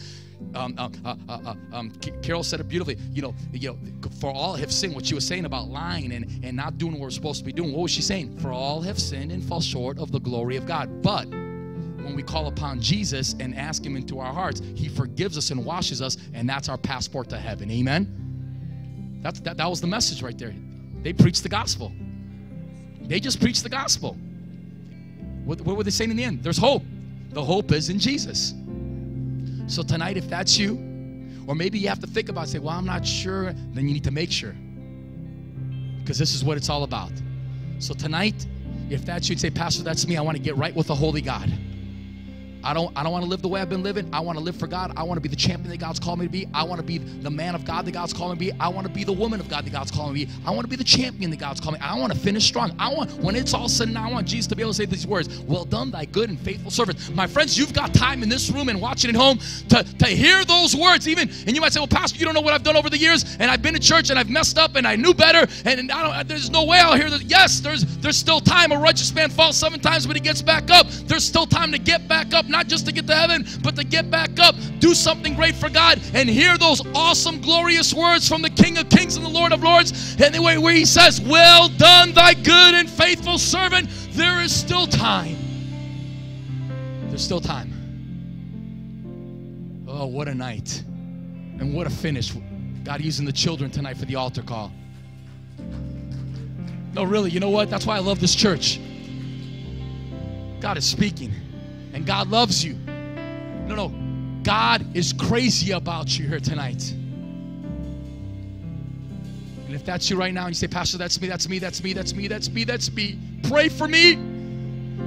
Um, uh, uh, uh, uh, um, Carol said it beautifully. You know, you know, for all have sinned. What she was saying about lying and, and not doing what we're supposed to be doing. What was she saying? For all have sinned and fall short of the glory of God. But when we call upon Jesus and ask Him into our hearts, He forgives us and washes us, and that's our passport to heaven. Amen. That's, that, that was the message right there. They preached the gospel. They just preached the gospel. What, what were they saying in the end? There's hope. The hope is in Jesus. So tonight, if that's you, or maybe you have to think about, it, say, well, I'm not sure, then you need to make sure. Because this is what it's all about. So tonight, if that's you, say, Pastor, that's me. I want to get right with the Holy God. I don't, I don't want to live the way I've been living. I want to live for God. I want to be the champion that God's called me to be. I want to be the man of God that God's calling me. I want to be the woman of God that God's calling me. I want to be the champion that God's calling me. I want to finish strong. I want, when it's all said and I want Jesus to be able to say these words Well done, thy good and faithful servant. My friends, you've got time in this room and watching at home to, to hear those words, even. And you might say, Well, Pastor, you don't know what I've done over the years, and I've been to church and I've messed up and I knew better, and I don't, there's no way I'll hear this. Yes, there's, there's still time. A righteous man falls seven times, but he gets back up. There's still time to get back up, not just to get to heaven, but to get back up, do something great for God, and hear those awesome, glorious words from the King of Kings and the Lord of Lords. And anyway, where he says, Well done, thy good and faithful servant. There is still time. There's still time. Oh, what a night. And what a finish. God using the children tonight for the altar call. No, really, you know what? That's why I love this church. God is speaking, and God loves you. No, no. God is crazy about you here tonight. And if that's you right now, and you say, Pastor, that's me, that's me, that's me, that's me, that's me, that's me. Pray for me.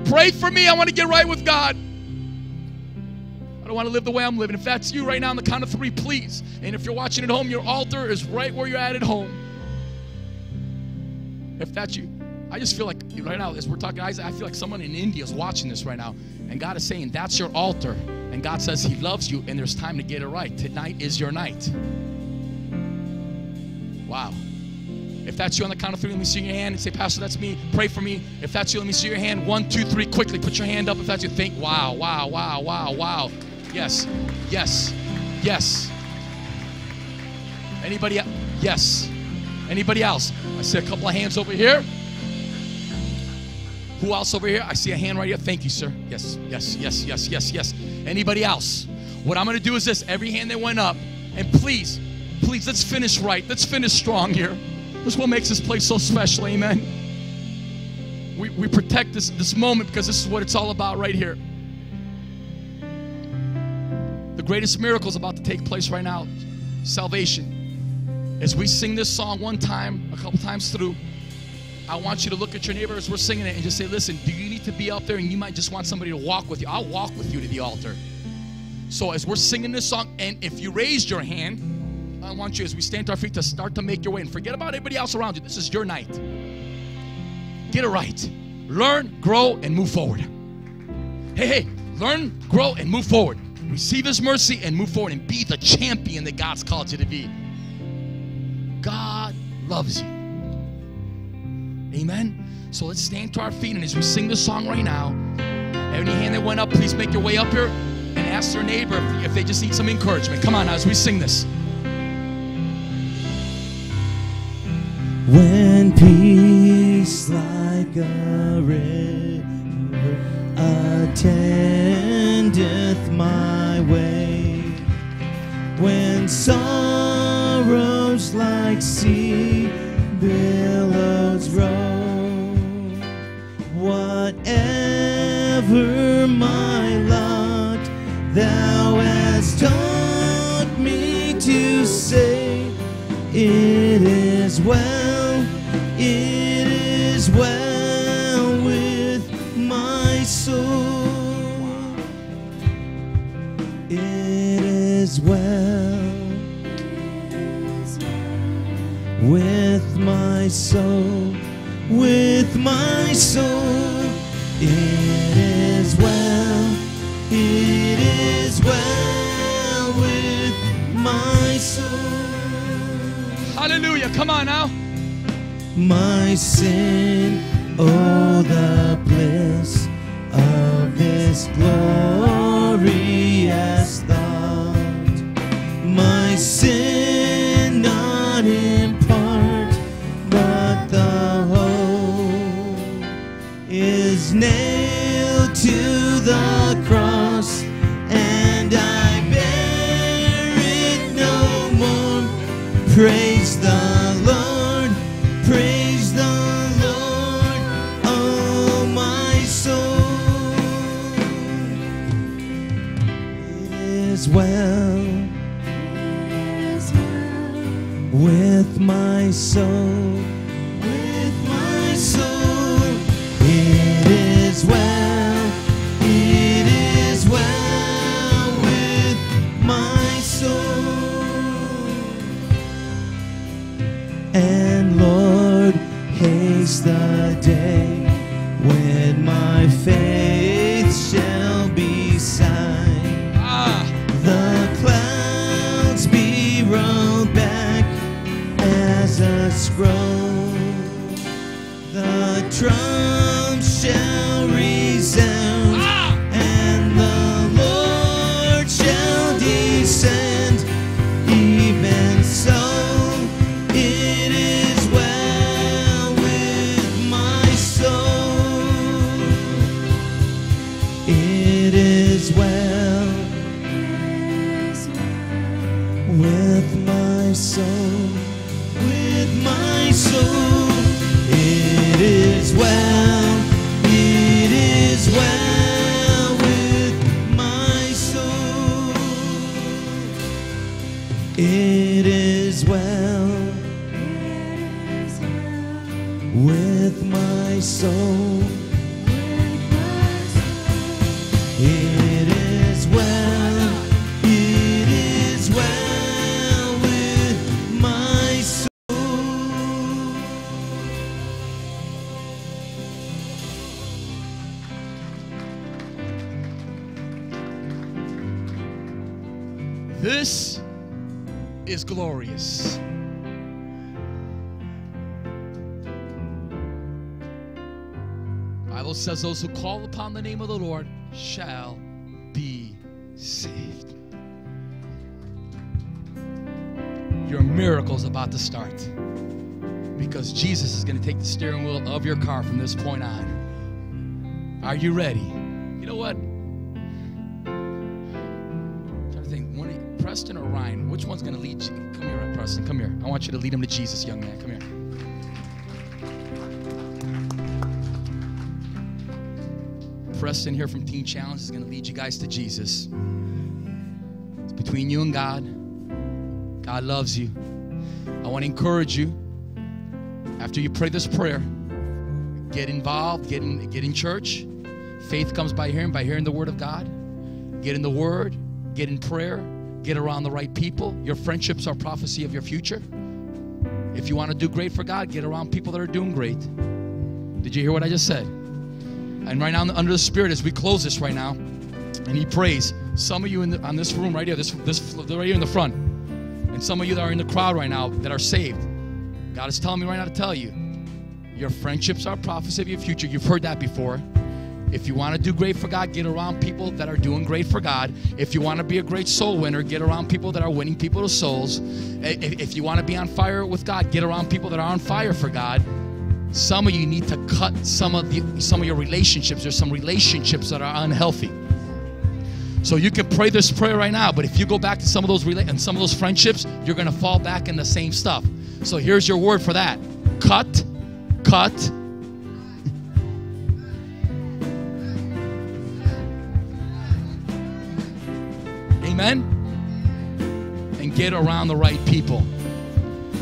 Pray for me. I want to get right with God. I don't want to live the way I'm living. If that's you right now on the count of three, please. And if you're watching at home, your altar is right where you're at at home. If that's you, I just feel like right now, as we're talking, I feel like someone in India is watching this right now. And God is saying, That's your altar. And God says He loves you, and there's time to get it right. Tonight is your night. Wow. If that's you on the count of three, let me see your hand and say, Pastor, that's me. Pray for me. If that's you, let me see your hand. One, two, three, quickly. Put your hand up if that's you. Think, wow, wow, wow, wow, wow. Yes, yes, yes. Anybody? Yes. Anybody else? I see a couple of hands over here. Who else over here? I see a hand right here. Thank you, sir. Yes, yes, yes, yes, yes, yes. Anybody else? What I'm going to do is this every hand that went up, and please, please, let's finish right. Let's finish strong here. This is what makes this place so special. Amen. We, we protect this, this moment because this is what it's all about right here. The greatest miracle is about to take place right now salvation. As we sing this song one time, a couple times through, I want you to look at your neighbor as we're singing it and just say, listen, do you need to be out there and you might just want somebody to walk with you? I'll walk with you to the altar. So as we're singing this song, and if you raised your hand, I want you as we stand to our feet to start to make your way and forget about everybody else around you. This is your night. Get it right. Learn, grow, and move forward. Hey, hey, learn, grow, and move forward. Receive His mercy and move forward and be the champion that God's called you to be. God loves you. Amen. So let's stand to our feet, and as we sing this song right now, any hand that went up, please make your way up here and ask your neighbor if, if they just need some encouragement. Come on, as we sing this. When peace like a river attendeth my way, when sorrows like sea billows roll, whatever my lot, thou hast taught me to say, it is well, it is well with my soul. It is well my soul, with my soul. It is well, it is well with my soul. Hallelujah. Come on now. my sin. Oh, the bliss of this glorious thought. My sin says those who call upon the name of the Lord shall be saved. Your miracle's about to start because Jesus is going to take the steering wheel of your car from this point on. Are you ready? You know what? To think, one, Preston or Ryan, which one's going to lead you? Come here, Preston. Come here. I want you to lead him to Jesus, young man. Here. Here from Teen Challenge is going to lead you guys to Jesus. It's between you and God. God loves you. I want to encourage you after you pray this prayer, get involved, get in, get in church. Faith comes by hearing, by hearing the word of God. Get in the word, get in prayer, get around the right people. Your friendships are prophecy of your future. If you want to do great for God, get around people that are doing great. Did you hear what I just said? And right now, under the Spirit, as we close this right now, and He prays, some of you in the, on this room right here, this, this right here in the front, and some of you that are in the crowd right now that are saved, God is telling me right now to tell you, your friendships are prophecy of your future. You've heard that before. If you want to do great for God, get around people that are doing great for God. If you want to be a great soul winner, get around people that are winning people to souls. If if you want to be on fire with God, get around people that are on fire for God. Some of you need to cut some of the some of your relationships. There's some relationships that are unhealthy. So you can pray this prayer right now, but if you go back to some of those rela- and some of those friendships, you're going to fall back in the same stuff. So here's your word for that: cut, cut, Amen? And get around the right people.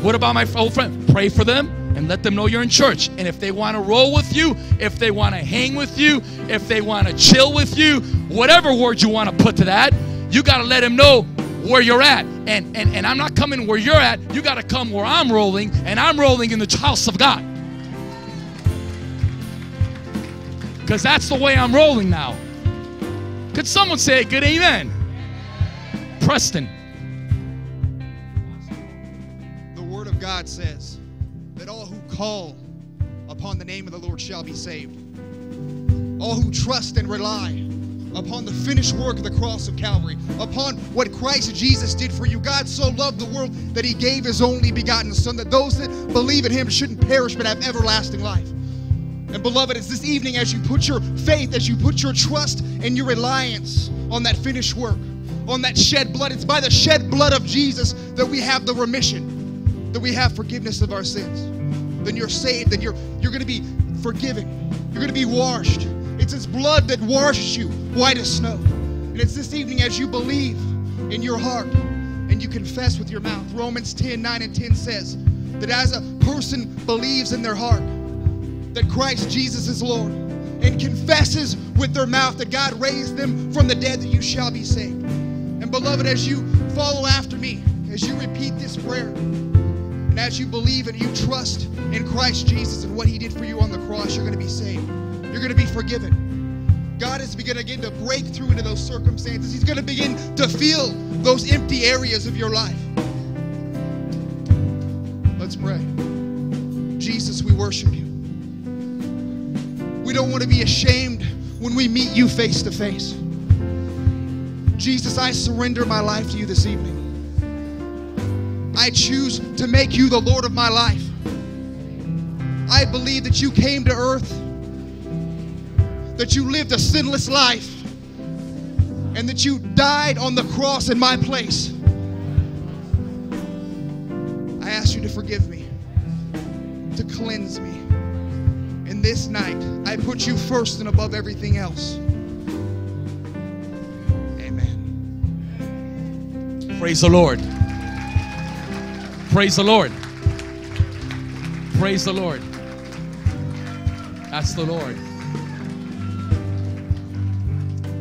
What about my old friend? Pray for them and let them know you're in church. And if they want to roll with you, if they want to hang with you, if they want to chill with you, whatever word you want to put to that, you got to let them know where you're at. And, and, and I'm not coming where you're at. You got to come where I'm rolling, and I'm rolling in the house of God. Because that's the way I'm rolling now. Could someone say a good amen? Preston. The Word of God says call upon the name of the Lord shall be saved. All who trust and rely upon the finished work of the cross of Calvary, upon what Christ Jesus did for you. God so loved the world that he gave his only begotten Son, that those that believe in him shouldn't perish but have everlasting life. And beloved, it's this evening as you put your faith, as you put your trust and your reliance on that finished work, on that shed blood. It's by the shed blood of Jesus that we have the remission, that we have forgiveness of our sins. Then you're saved, then you're you're gonna be forgiven. You're gonna be washed. It's his blood that washes you white as snow. And it's this evening as you believe in your heart and you confess with your mouth. Romans 10, 9 and 10 says that as a person believes in their heart that Christ Jesus is Lord and confesses with their mouth that God raised them from the dead, that you shall be saved. And beloved, as you follow after me, as you repeat this prayer, and as you believe and you trust in Christ Jesus and what He did for you on the cross, you're going to be saved. You're going to be forgiven. God is going to begin to break through into those circumstances. He's going to begin to fill those empty areas of your life. Let's pray. Jesus, we worship you. We don't want to be ashamed when we meet you face to face. Jesus, I surrender my life to you this evening. I choose to make you the Lord of my life. I believe that you came to earth, that you lived a sinless life, and that you died on the cross in my place. I ask you to forgive me, to cleanse me. And this night, I put you first and above everything else. Amen. Praise the Lord. Praise the Lord. Praise the Lord. That's the Lord.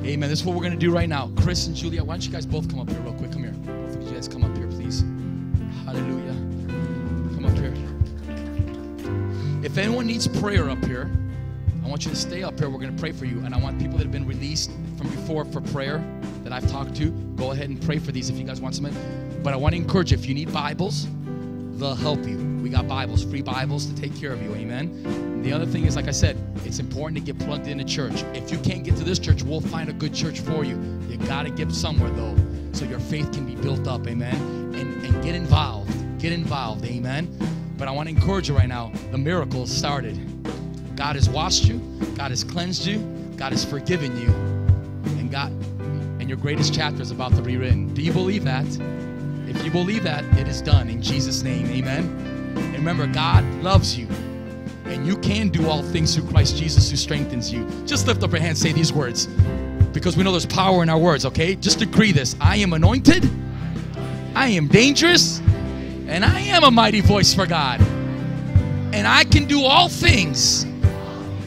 Amen. This is what we're going to do right now. Chris and Julia, why don't you guys both come up here real quick? Come here. Both of you guys come up here, please. Hallelujah. Come up here. If anyone needs prayer up here, I want you to stay up here. We're going to pray for you. And I want people that have been released from before for prayer that I've talked to, go ahead and pray for these if you guys want something. But I want to encourage you if you need Bibles, they'll help you. We got Bibles, free Bibles to take care of you. Amen. And the other thing is, like I said, it's important to get plugged into church. If you can't get to this church, we'll find a good church for you. You got to get somewhere, though, so your faith can be built up. Amen. And, and get involved. Get involved. Amen. But I want to encourage you right now the miracle started. God has washed you, God has cleansed you, God has forgiven you, and God and your greatest chapter is about to be written. Do you believe that? If you believe that, it is done in Jesus' name. Amen. And remember, God loves you. And you can do all things through Christ Jesus who strengthens you. Just lift up your hand, say these words. Because we know there's power in our words, okay? Just decree this. I am anointed. I am dangerous. And I am a mighty voice for God. And I can do all things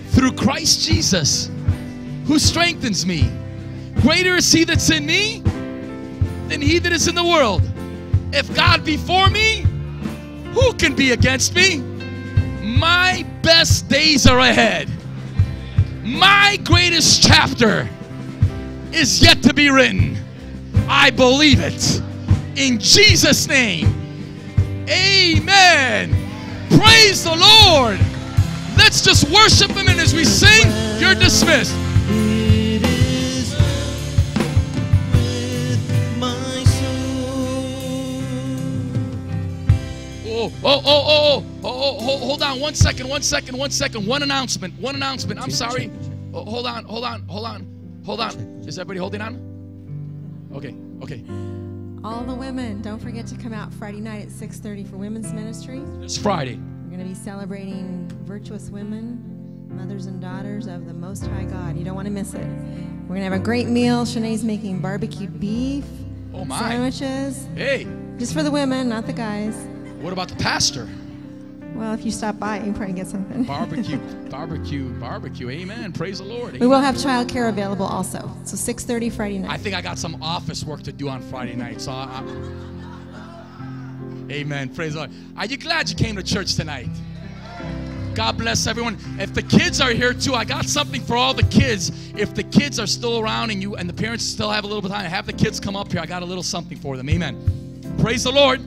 through Christ Jesus who strengthens me. Greater is he that's in me than he that is in the world. If God be for me, who can be against me? My best days are ahead. My greatest chapter is yet to be written. I believe it. In Jesus' name. Amen. Praise the Lord. Let's just worship Him, and as we sing, you're dismissed. Oh, oh, oh, oh, oh, oh, hold, hold on one second, one second, one second. One announcement, one announcement. I'm sorry. Oh, hold on, hold on, hold on, hold on. Is everybody holding on? Okay, okay. All the women, don't forget to come out Friday night at 6:30 for women's ministry. It's Friday. We're going to be celebrating virtuous women, mothers and daughters of the Most High God. You don't want to miss it. We're going to have a great meal. Shanae's making barbecue beef, Oh sandwiches, Hey, just for the women, not the guys. What about the pastor? Well, if you stop by, you can probably get something. Barbecue, <laughs> barbecue, barbecue. Amen. Praise the Lord. We will have childcare available also. So 6:30 Friday night. I think I got some office work to do on Friday night. So, I, I- Amen. Praise the Lord. Are you glad you came to church tonight? God bless everyone. If the kids are here too, I got something for all the kids. If the kids are still around and you and the parents still have a little bit of time, have the kids come up here. I got a little something for them. Amen. Praise the Lord.